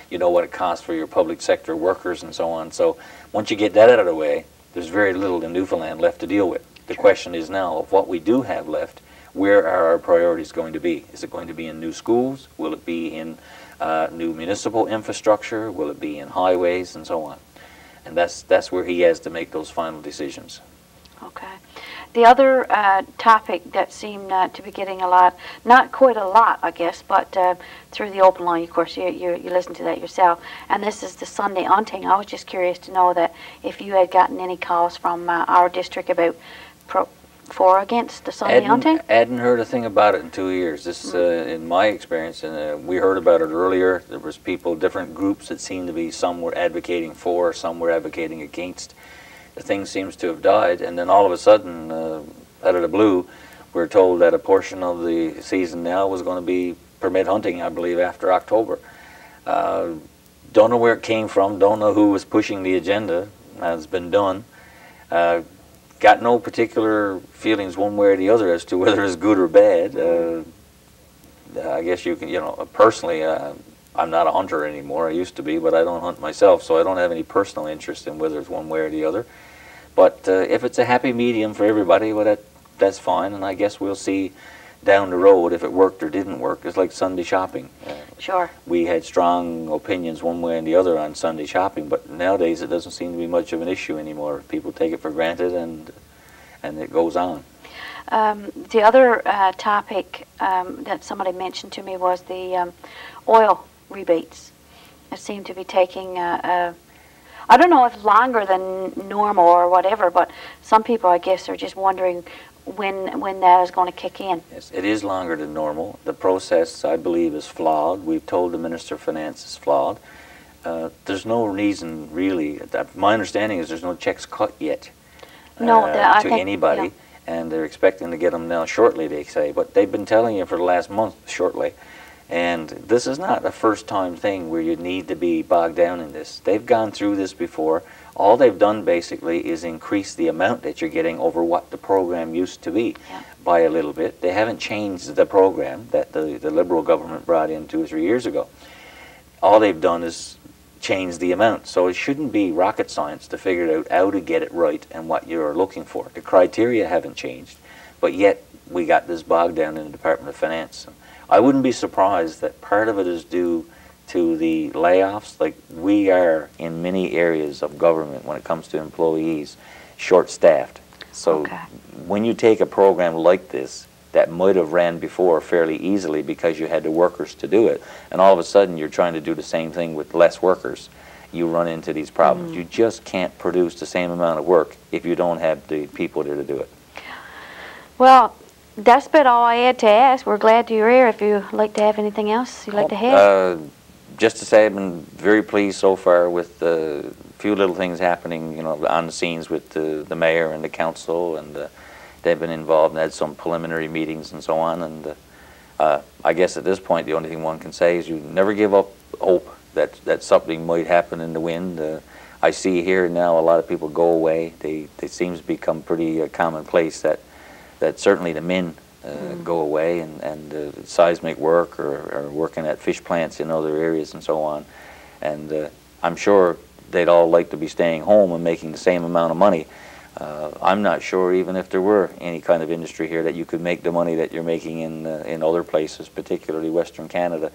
Speaker 11: you know what it costs for your public sector workers and so on. So once you get that out of the way, there's very little in Newfoundland left to deal with. The question is now, of what we do have left, where are our priorities going to be? Is it going to be in new schools? Will it be in uh, new municipal infrastructure? Will it be in highways and so on? And that's, that's where he has to make those final decisions.
Speaker 2: Okay. The other uh, topic that seemed uh, to be getting a lot, not quite a lot, I guess, but uh, through the open line, of course, you, you, you listen to that yourself, and this is the Sunday hunting. I was just curious to know that if you had gotten any calls from uh, our district about pro, for or against the Sunday
Speaker 11: Hadn't-
Speaker 2: hunting.
Speaker 11: Hadn't heard a thing about it in two years. This, uh, in my experience, and uh, we heard about it earlier. There was people, different groups that seemed to be some were advocating for, some were advocating against. The thing seems to have died, and then all of a sudden, uh, out of the blue, we're told that a portion of the season now was going to be permit hunting. I believe after October. Uh, don't know where it came from. Don't know who was pushing the agenda. Has been done. Uh, got no particular feelings one way or the other as to whether it's good or bad. Uh, I guess you can, you know, personally, uh, I'm not a hunter anymore. I used to be, but I don't hunt myself, so I don't have any personal interest in whether it's one way or the other. But uh, if it's a happy medium for everybody, well, that that's fine, and I guess we'll see down the road if it worked or didn't work. It's like Sunday shopping. Uh,
Speaker 2: Sure.
Speaker 11: we had strong opinions one way and the other on Sunday shopping, but nowadays it doesn't seem to be much of an issue anymore. People take it for granted, and and it goes on.
Speaker 2: Um, the other uh, topic um, that somebody mentioned to me was the um, oil rebates. It seemed to be taking, uh, uh, I don't know if longer than normal or whatever, but some people, I guess, are just wondering when when that is going to kick in.
Speaker 11: Yes, it is longer than normal. The process, I believe, is flawed. We've told the Minister of Finance it's flawed. Uh, there's no reason, really. That, my understanding is there's no checks cut yet
Speaker 2: No,
Speaker 11: uh,
Speaker 2: the-
Speaker 11: to
Speaker 2: think-
Speaker 11: anybody,
Speaker 2: yeah.
Speaker 11: and they're expecting to get them now shortly. They say, but they've been telling you for the last month shortly, And this is not a first time thing where you need to be bogged down in this. They've gone through this before. All they've done basically is increase the amount that you're getting over what the program used to be by a little bit. They haven't changed the program that the, the Liberal government brought in two or three years ago. All they've done is change the amount. So it shouldn't be rocket science to figure out how to get it right and what you're looking for. The criteria haven't changed, but yet we got this bogged down in the Department of Finance. I wouldn't be surprised that part of it is due to the layoffs. Like we are in many areas of government when it comes to employees, short-staffed. So when you take a program like this that might have ran before fairly easily because you had the workers to do it, and all of a sudden you're trying to do the same thing with less workers, you run into these problems.
Speaker 2: Mm.
Speaker 11: You just can't produce the same amount of work if you don't have the people there to do it.
Speaker 2: Well, that's about all I had to ask. We're glad you're here. If you'd like to have anything else you'd like to have.
Speaker 11: Uh, just to say, I've been very pleased so far with the few little things happening, you know, on the scenes with the, the mayor and the council, and uh, they've been involved and had some preliminary meetings and so on. And uh, uh, I guess at this point, the only thing one can say is you never give up hope that that something might happen in the wind. Uh, I see here now a lot of people go away. They they seems to become pretty uh, commonplace that that certainly the men uh, go away and, and uh, seismic work or, or working at fish plants in other areas and so on. And uh, I'm sure they'd all like to be staying home and making the same amount of money. Uh, I'm not sure even if there were any kind of industry here that you could make the money that you're making in uh, in other places, particularly Western Canada.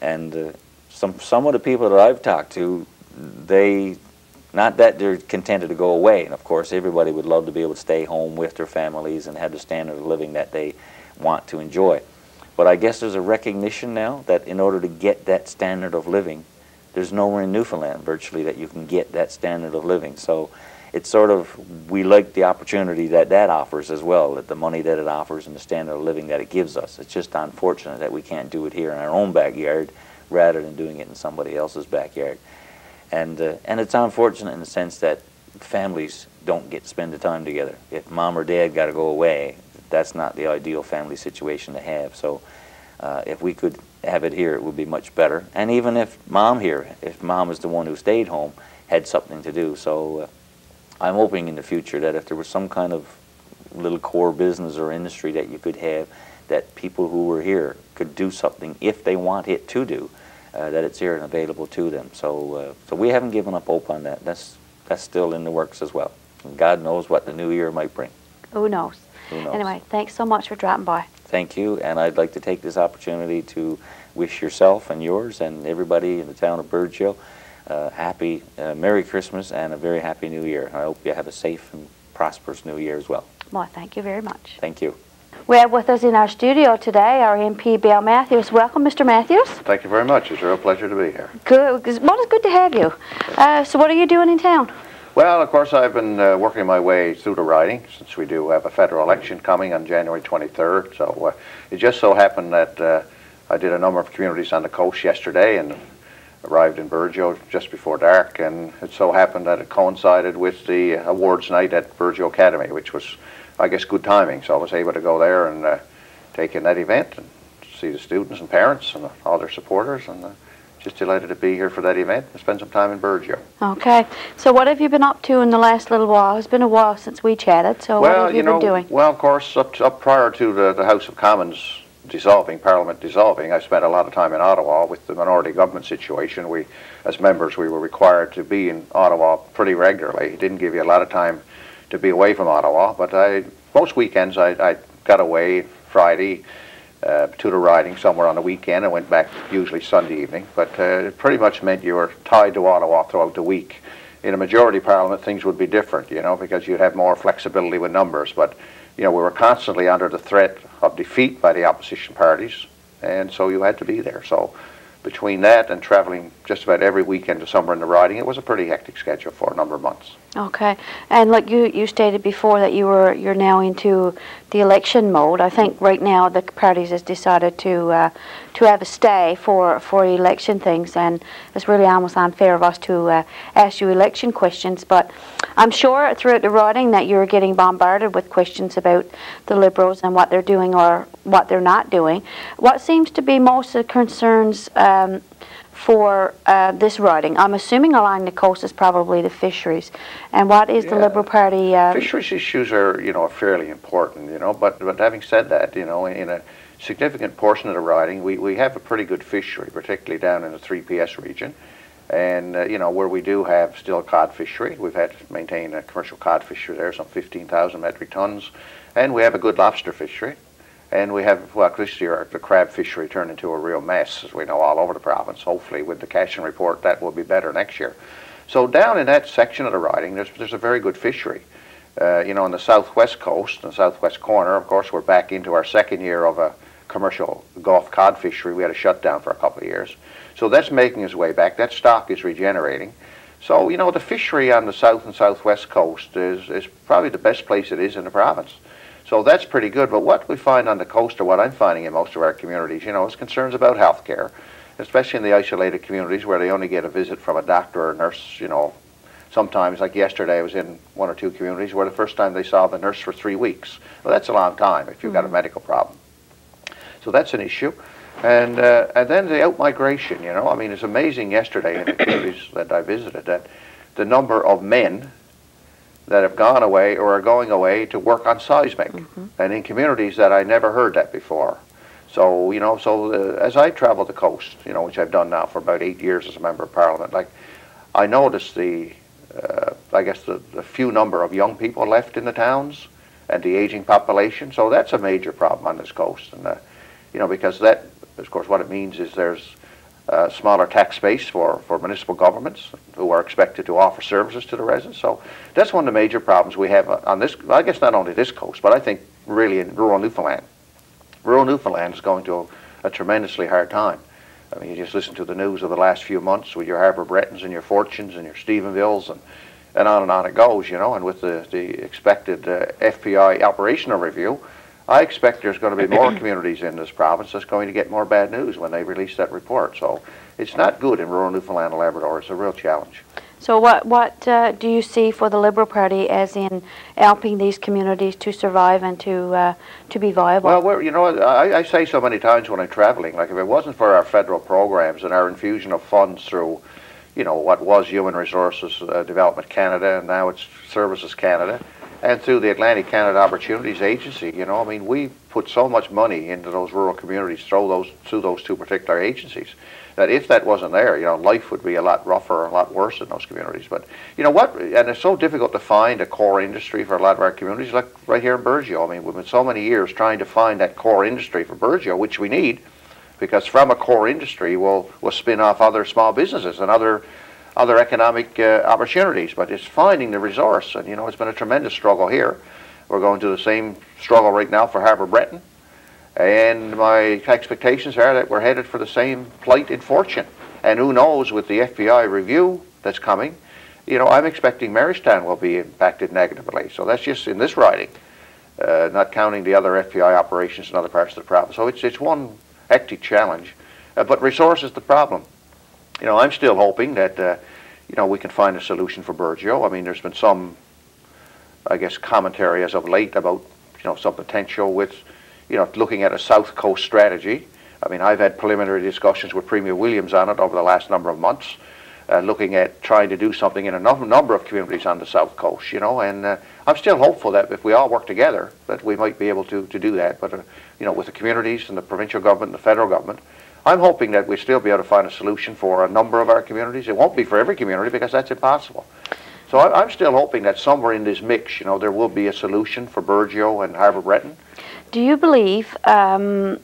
Speaker 11: And uh, some some of the people that I've talked to, they not that they're contented to go away, and of course everybody would love to be able to stay home with their families and have the standard of living that they want to enjoy. But I guess there's a recognition now that in order to get that standard of living, there's nowhere in Newfoundland virtually that you can get that standard of living. So it's sort of, we like the opportunity that that offers as well, that the money that it offers and the standard of living that it gives us. It's just unfortunate that we can't do it here in our own backyard rather than doing it in somebody else's backyard. And, uh, and it's unfortunate in the sense that families don't get spend the time together. If mom or dad got to go away, that's not the ideal family situation to have. So uh, if we could have it here, it would be much better. And even if mom here, if mom was the one who stayed home, had something to do. So uh, I'm hoping in the future that if there was some kind of little core business or industry that you could have, that people who were here could do something if they want it to do, uh, that it's here and available to them. So, uh, so we haven't given up hope on that. That's that's still in the works as well. And God knows what the new year might bring.
Speaker 2: Who knows?
Speaker 11: Who knows?
Speaker 2: Anyway, thanks so much for dropping by.
Speaker 11: Thank you, and I'd like to take this opportunity to wish yourself and yours and everybody in the town of Burgeo uh, happy uh, Merry Christmas and a very happy New Year. I hope you have a safe and prosperous New Year as well.
Speaker 2: Well, thank you very much.
Speaker 11: Thank you.
Speaker 2: We have with us in our studio today our MP Bill Matthews. Welcome, Mr. Matthews.
Speaker 12: Thank you very much. It's a real pleasure to be here.
Speaker 2: Good. Well, it's good to have you. Uh, so, what are you doing in town?
Speaker 12: Well, of course, I've been uh, working my way through the riding since we do have a federal election coming on January 23rd. So uh, it just so happened that uh, I did a number of communities on the coast yesterday and arrived in Burgeo just before dark. And it so happened that it coincided with the awards night at Burgeo Academy, which was, I guess, good timing. So I was able to go there and uh, take in that event and see the students and parents and all their supporters. And uh, just delighted to be here for that event and spend some time in Burgeo.
Speaker 2: Okay. So, what have you been up to in the last little while? It's been a while since we chatted. So, what have you,
Speaker 12: you know,
Speaker 2: been doing?
Speaker 12: well, of course, up, up prior to the, the House of Commons dissolving, Parliament dissolving, I spent a lot of time in Ottawa with the minority government situation. We, as members, we were required to be in Ottawa pretty regularly. It didn't give you a lot of time to be away from Ottawa, but I, most weekends I, I got away Friday uh, to the riding somewhere on the weekend. and went back usually Sunday evening, but uh, it pretty much meant you were tied to Ottawa throughout the week. In a majority parliament, things would be different, you know, because you'd have more flexibility with numbers. But, you know, we were constantly under the threat of defeat by the opposition parties, and so you had to be there. So between that and traveling just about every weekend to somewhere in the riding, it was a pretty hectic schedule for a number of months.
Speaker 2: Okay, and like you, you stated before that you were you're now into the election mode. I think right now the parties has decided to uh, to have a stay for for election things, and it's really almost unfair of us to uh, ask you election questions. But I'm sure throughout the writing that you're getting bombarded with questions about the Liberals and what they're doing or what they're not doing. What seems to be most of the concerns um, for uh, this riding? I'm assuming along the coast is probably the fisheries. And what is the Liberal Party? Uh,
Speaker 12: Fisheries issues are, you know, fairly important, you know, but, but having said that, you know, in a significant portion of the riding, we, we have a pretty good fishery, particularly down in the 3PS region. And, uh, you know, where we do have still cod fishery, we've had to maintain a commercial cod fishery there, some 15,000 metric tons. And we have a good lobster fishery. And we have, well, this year, the crab fishery turned into a real mess, as we know, all over the province. Hopefully, with the Cashin report, that will be better next year. So down in that section of the riding, there's, there's a very good fishery. Uh, you know, on the southwest coast, the southwest corner, of course, we're back into our second year of a commercial Gulf cod fishery. We had a shutdown for a couple of years. So that's making its way back. That stock is regenerating. So, you know, the fishery on the south and southwest coast is, is probably the best place it is in the province. So that's pretty good. But what we find on the coast, or what I'm finding in most of our communities, you know, is concerns about health care, especially in the isolated communities where they only get a visit from a doctor or nurse, you know. Sometimes, like yesterday, I was in one or two communities where the first time they saw the nurse for three weeks. Well, that's a long time if you've got a medical problem. So that's an issue. And, uh, and then the out-migration, you know. I mean, it's amazing yesterday in the communities that I visited that the number of men that have gone away or are going away to work on seismic, and in communities that I never heard that before. So you know, so uh, as I travel the coast, you know, which I've done now for about eight years as a member of parliament, like I noticed the, uh, I guess the, the few number of young people left in the towns, and the aging population. So that's a major problem on this coast, and uh, you know, because that, of course, what it means is there's uh, smaller tax base for, for municipal governments who are expected to offer services to the residents. So that's one of the major problems we have on this, I guess not only this coast, but I think really in rural Newfoundland. Rural Newfoundland is going to a, a tremendously hard time. I mean, you just listen to the news of the last few months with your Harbour Bretons and your Fortunes and your Stephenvilles and, and on and on it goes, you know, and with the, the expected uh, FPI operational review, I expect there's going to be more communities in this province that's going to get more bad news when they release that report. So it's not good in rural Newfoundland and Labrador. It's a real challenge.
Speaker 2: so what what uh, do you see for the Liberal Party as in helping these communities to survive and to uh, to be viable?
Speaker 12: Well, we're, you know, I, I say so many times when I'm traveling, like if it wasn't for our federal programs and our infusion of funds through, you know, what was Human Resources uh, Development Canada and now it's Services Canada, and through the Atlantic Canada Opportunities Agency, you know, I mean, we put so much money into those rural communities through those through those two particular agencies that if that wasn't there, you know, life would be a lot rougher, a lot worse in those communities. But you know what? And it's so difficult to find a core industry for a lot of our communities, like right here in Burgeo. I mean, we've been so many years trying to find that core industry for Burgeo, which we need, because from a core industry, we'll we'll spin off other small businesses and other other economic uh, opportunities. But it's finding the resource, and you know, it's been a tremendous struggle here. We're going through the same struggle right now for Harbour Breton. And my expectations are that we're headed for the same plight in fortune. And who knows, with the FPI review that's coming, you know, I'm expecting Marystown will be impacted negatively. So that's just in this riding, uh, not counting the other FPI operations in other parts of the province. So it's, it's one hectic challenge. Uh, but resource is the problem. You know, I'm still hoping that, uh, you know, we can find a solution for Burgeo. I mean, there's been some, I guess, commentary as of late about, you know, some potential with you know, looking at a South Coast strategy. I mean, I've had preliminary discussions with Premier Williams on it over the last number of months, uh, looking at trying to do something in a num- number of communities on the South Coast, you know, and uh, I'm still hopeful that if we all work together, that we might be able to, to do that. But, uh, you know, with the communities and the provincial government and the federal government, I'm hoping that we'll still be able to find a solution for a number of our communities. It won't be for every community because that's impossible. So I, I'm still hoping that somewhere in this mix, you know, there will be a solution for Burgeo and Harbour Breton.
Speaker 2: Do you believe, um,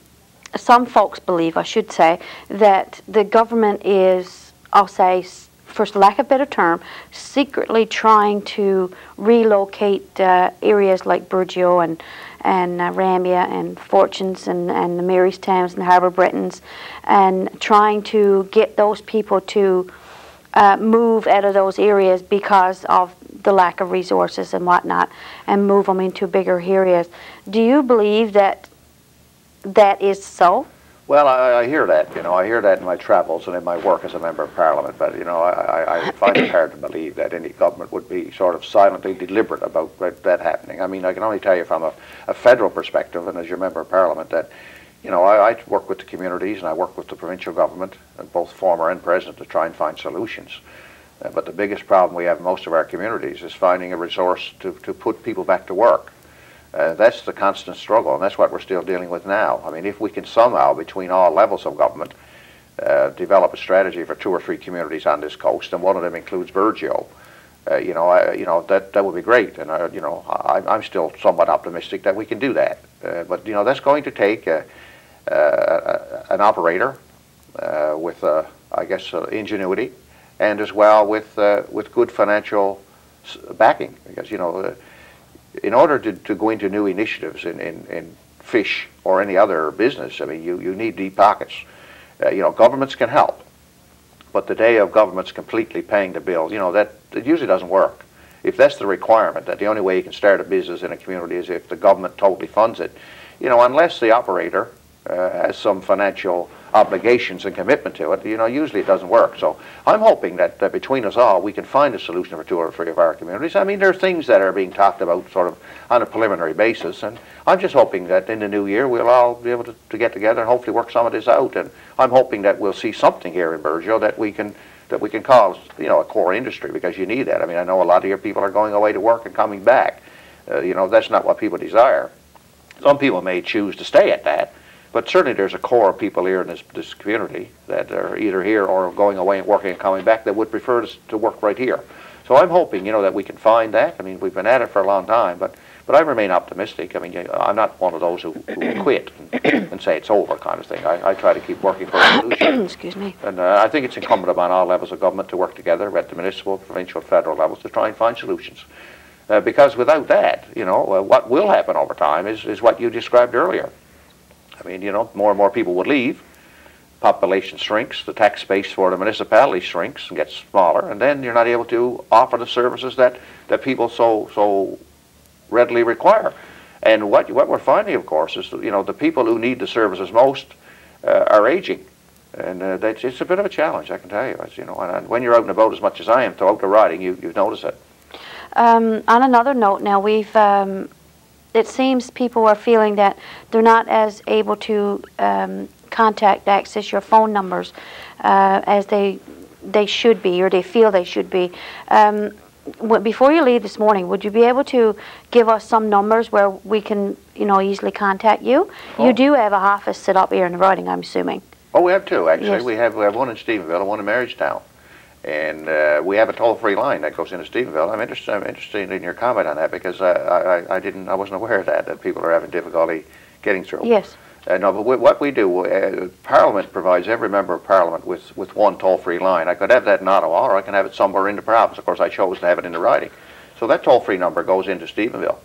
Speaker 2: some folks believe, I should say, that the government is, I'll say, for lack of a better term, secretly trying to relocate uh, areas like Burgeo and and uh, Ramea and Fortunes and, and the Marystowns and the Harbour Bretons and trying to get those people to uh, move out of those areas because of the lack of resources and whatnot and move them into bigger areas. Do you believe that that is so?
Speaker 12: Well, I, I hear that. You know, I hear that in my travels and in my work as a member of parliament. But you know, I, I, find it hard to believe that any government would be sort of silently deliberate about that, that happening. I mean, I can only tell you from a, a federal perspective, and as your member of parliament, that you know, I, I work with the communities and I work with the provincial government, both former and present, to try and find solutions. Uh, but the biggest problem we have in most of our communities is finding a resource to, to put people back to work. Uh, that's the constant struggle, and that's what we're still dealing with now. I mean, if we can somehow, between all levels of government, uh, develop a strategy for two or three communities on this coast, and one of them includes Burgeo, uh, you know, I, you know that that would be great, and I, you know, I, I'm still somewhat optimistic that we can do that. Uh, but you know, that's going to take uh, uh, an operator with, I guess, ingenuity, and as well with with good financial backing, because you know in order to, to go into new initiatives in, in, in fish or any other business, I mean, you, you need deep pockets. Uh, you know, governments can help, but the day of governments completely paying the bill, you know, that it usually doesn't work. If that's the requirement, that the only way you can start a business in a community is if the government totally funds it, you know, unless the operator uh, has some financial obligations and commitment to it, you know, usually it doesn't work. So I'm hoping that between us all, we can find a solution for two or three of our communities. I mean, there are things that are being talked about sort of on a preliminary basis, and I'm just hoping that in the new year we'll all be able to, to get together and hopefully work some of this out. And I'm hoping that we'll see something here in Burgeo that we can that we can call, you know, a core industry because you need that. I mean, I know a lot of your people are going away to work and coming back. Uh, you know, that's not what people desire. Some people may choose to stay at that, but certainly there's a core of people here in this, this community that are either here or going away and working and coming back that would prefer to, to work right here. So I'm hoping, you know, that we can find that. I mean, we've been at it for a long time, but but I remain optimistic. I mean, I'm not one of those who, who quit and, and, say it's over kind of thing. I, I try to keep working for a solution.
Speaker 2: Excuse me.
Speaker 12: And uh, I think it's incumbent upon all levels of government to work together at the municipal, provincial, federal levels to try and find solutions. Uh, because without that, you know, uh, what will happen over time is, is what you described earlier. I mean, you know, more and more people would leave. Population shrinks, the tax base for the municipality shrinks and gets smaller, and then you're not able to offer the services that, that people so so readily require. And what what we're finding, of course, is that, you know the people who need the services most uh, are aging, and uh, that's it's a bit of a challenge, I can tell you. As, you know, and, when you're out and about as much as I am, to out to riding, you you notice it.
Speaker 2: Um, on another note, now we've um, it seems people are feeling that they're not as able to um, contact, access your phone numbers uh, as they they should be, or they feel they should be. Um, before you leave this morning, would you be able to give us some numbers where we can, you know, easily contact you? Oh. You do have a office set up here in the Riding, I'm assuming.
Speaker 12: Oh, we have two actually. Yes. We have we have one in Stephenville and one in Marystown. And uh, we have a toll-free line that goes into Stephenville. I'm interested. I'm interested in your comment on that because I, I, I didn't. I wasn't aware of that. That people are having difficulty getting through.
Speaker 2: Yes.
Speaker 12: Uh, no, but we, what we do, uh, Parliament provides every member of Parliament with, with one toll-free line. I could have that in Ottawa, or I can have it somewhere in the province. Of course, I chose to have it in the riding. So that toll-free number goes into Stephenville.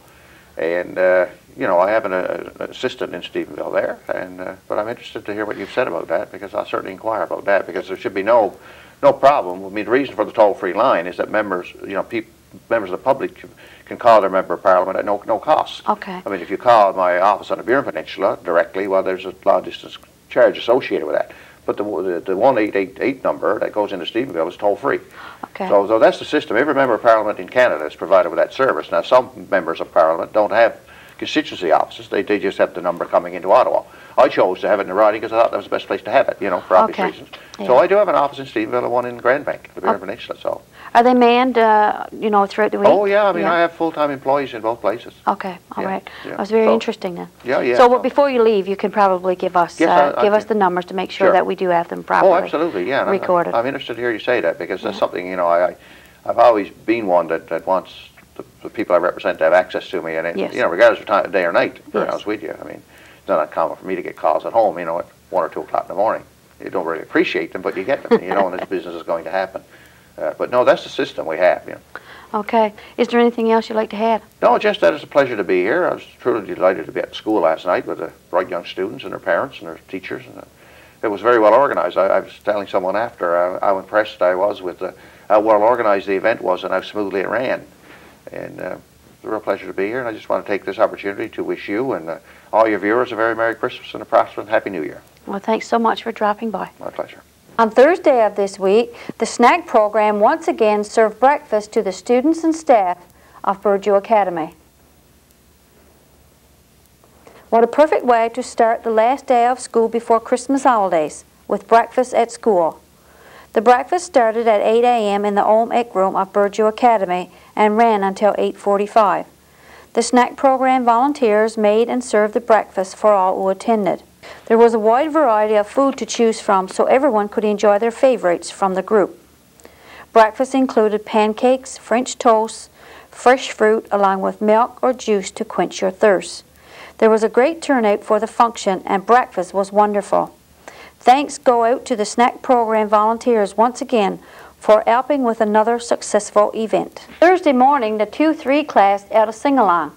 Speaker 12: And, uh, you know, I have an, uh, assistant in Stephenville there, and uh, but I'm interested to hear what you've said about that, because I'll certainly inquire about that, because there should be no no problem. I mean, the reason for the toll-free line is that members, you know, people, members of the public can call their member of parliament at no no cost.
Speaker 2: Okay.
Speaker 12: I mean, if you call my office on the Burin Peninsula directly, well, there's a long distance charge associated with that. But the, the, the 1888 number that goes into Stephenville is toll free.
Speaker 2: Okay.
Speaker 12: So, so that's the system. Every member of parliament in Canada is provided with that service. Now, some members of parliament don't have constituency offices. They, they just have the number coming into Ottawa. I chose to have it in the riding because I thought that was the best place to have it, you know, for obvious
Speaker 2: okay.
Speaker 12: reasons.
Speaker 2: Yeah.
Speaker 12: So I do have an office in Stephenville and one in Grand Bank, the Burin oh. Peninsula. So.
Speaker 2: Are they manned, uh, you know, throughout the week?
Speaker 12: Oh yeah, I mean, yeah. I have full-time employees in both places.
Speaker 2: Okay, all
Speaker 12: yeah.
Speaker 2: right.
Speaker 12: Yeah.
Speaker 2: That's very
Speaker 12: so,
Speaker 2: interesting then.
Speaker 12: Yeah, yeah.
Speaker 2: So, before you leave, you can probably give us
Speaker 12: yes,
Speaker 2: uh,
Speaker 12: I,
Speaker 2: give
Speaker 12: I
Speaker 2: us the numbers to make sure,
Speaker 12: sure,
Speaker 2: that we do have them properly.
Speaker 12: Oh, absolutely, yeah.
Speaker 2: Recorded.
Speaker 12: I, I'm interested to hear you say that because that's something you know I, I I've always been one that, that wants the, people I represent to have access to me, and it,
Speaker 2: yes.
Speaker 12: you know, regardless of time, day or night.
Speaker 2: Yes.
Speaker 12: honest with you, I mean, it's not uncommon for me to get calls at home, you know, at one or two o'clock in the morning. You don't really appreciate them, but you get them. you know, and this business is going to happen. Uh, but no, that's the system we have. You know.
Speaker 2: Okay. Is there anything else you'd like to add?
Speaker 12: No, just that it's a pleasure to be here. I was truly delighted to be at school last night with the bright young students and their parents and their teachers. And uh, it was very well organized. I, I was telling someone after uh, how impressed I was with the, how well organized the event was and how smoothly it ran. And uh, it's a real pleasure to be here, and I just want to take this opportunity to wish you and uh, all your viewers a very Merry Christmas and a prosperous and Happy New Year.
Speaker 2: Well, thanks so much for dropping by.
Speaker 12: My pleasure.
Speaker 2: On Thursday of this week, the snack program once again served breakfast to the students and staff of Burgeo Academy. What a perfect way to start the last day of school before Christmas holidays with breakfast at school. The breakfast started at 8 a.m. in the Home Ec room of Burgeo Academy and ran until 8.45. The snack program volunteers made and served the breakfast for all who attended. There was a wide variety of food to choose from so everyone could enjoy their favorites from the group. Breakfast included pancakes, French toast, fresh fruit, along with milk or juice to quench your thirst. There was a great turnout for the function and breakfast was wonderful. Thanks go out to the snack program volunteers once again for helping with another successful event. Thursday morning, the 2-3 class had a sing-along.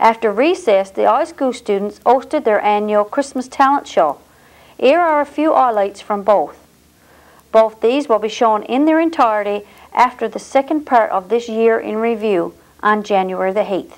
Speaker 2: After recess, the high school students hosted their annual Christmas talent show. Here are a few highlights from both. Both these will be shown in their entirety after the second part of this year in review on January the 8th.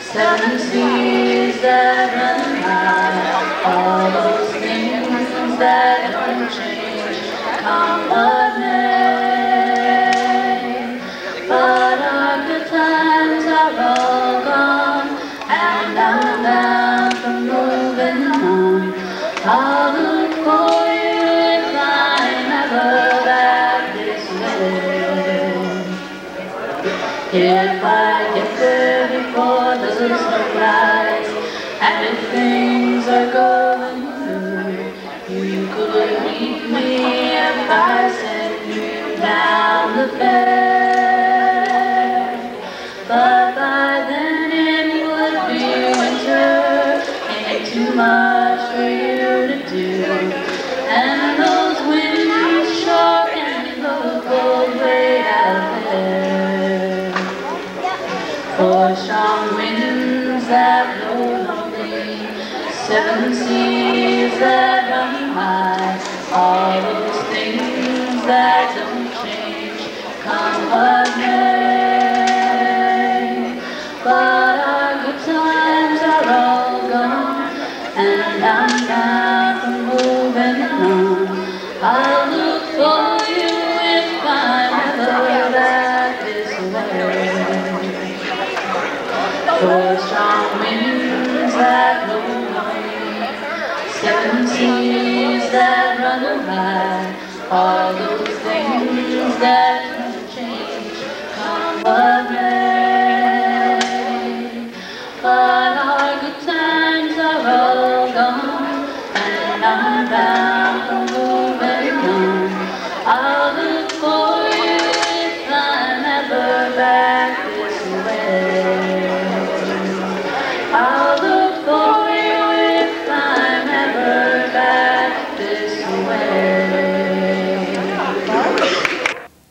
Speaker 13: Seven seas that run high,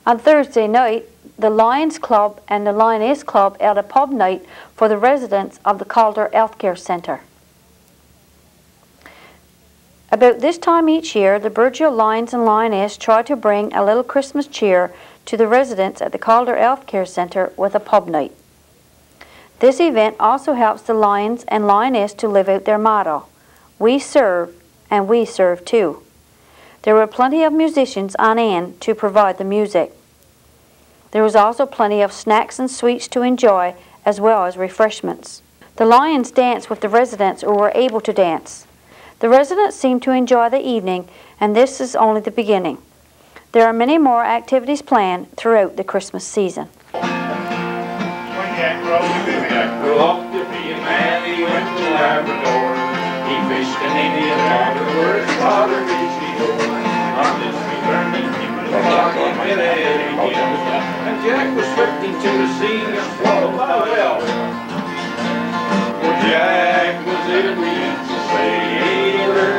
Speaker 13: On
Speaker 2: Thursday night, the Lions Club and the Lioness Club held a pub night for the residents of the Calder Healthcare Centre. About this time each year, the Burgeo Lions and Lioness try to bring a little Christmas cheer to the residents at the Calder Healthcare Centre with a pub night. This event also helps the Lions and Lioness to live out their motto, We serve and we serve too. There were plenty of musicians on hand to provide the music. There was also plenty of snacks and sweets to enjoy, as well as refreshments. The Lions danced with the residents who were able to dance. The residents seemed to enjoy the evening, and this is only the beginning. There are many more activities planned throughout the Christmas season.
Speaker 14: He fished in father And Jack was swept into the sea and swallowed by a Jack was every inch a sailor.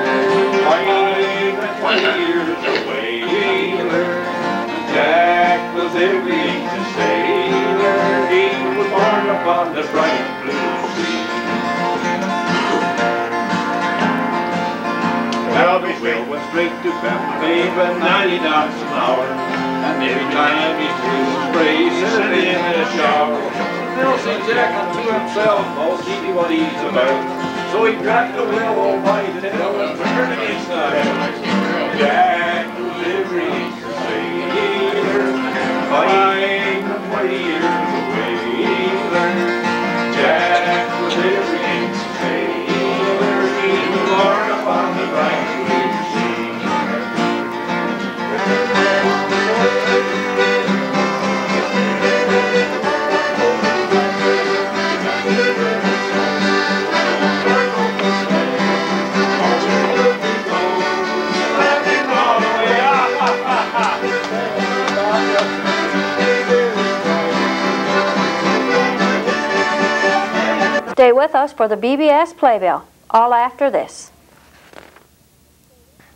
Speaker 14: And twenty years a whaler. Jack was every inch a sailor. He was born upon the bright The whale went straight to Babe at 90 knots an hour. And every time he threw a set it in a shower. Nelson Jack to himself, I'll see what he's about. So he cracked the whale all the tail and turned it inside out. Jack was every inch a sailor. Five and twenty
Speaker 2: with us for the BBS Playbill, all after this.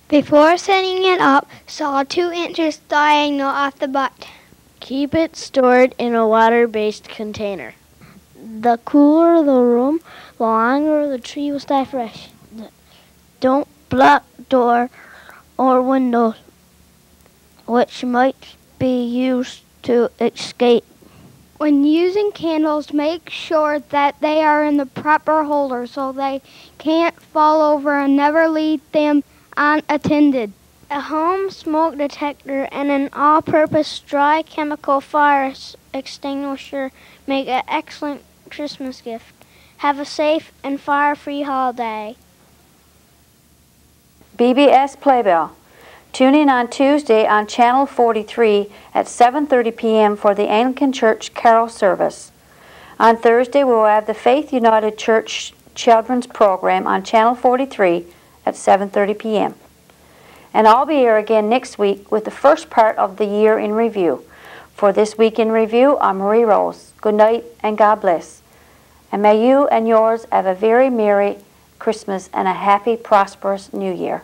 Speaker 3: Before setting it up, saw two inches diagonal off the butt.
Speaker 15: Keep it stored in a water-based container. The cooler the room, the longer the tree will stay fresh. Don't block door or windows, which might be used to escape.
Speaker 9: When using candles, make sure that they are in the proper holder so they can't fall over and never leave them unattended.
Speaker 15: A home smoke detector and an all-purpose dry chemical fire extinguisher make an excellent Christmas gift. Have a safe and fire-free holiday.
Speaker 2: BBS Playbill. Tune in on Tuesday on Channel 43 at 7:30 p.m. for the Anglican Church Carol service. On Thursday, we will have the Faith United Church Children's Program on Channel 43 at 7:30 p.m. And I'll be here again next week with the first part of the year in review. For this week in review, I'm Marie Rose. Good night and God bless. And may you and yours have a very merry Christmas and a happy, prosperous New Year.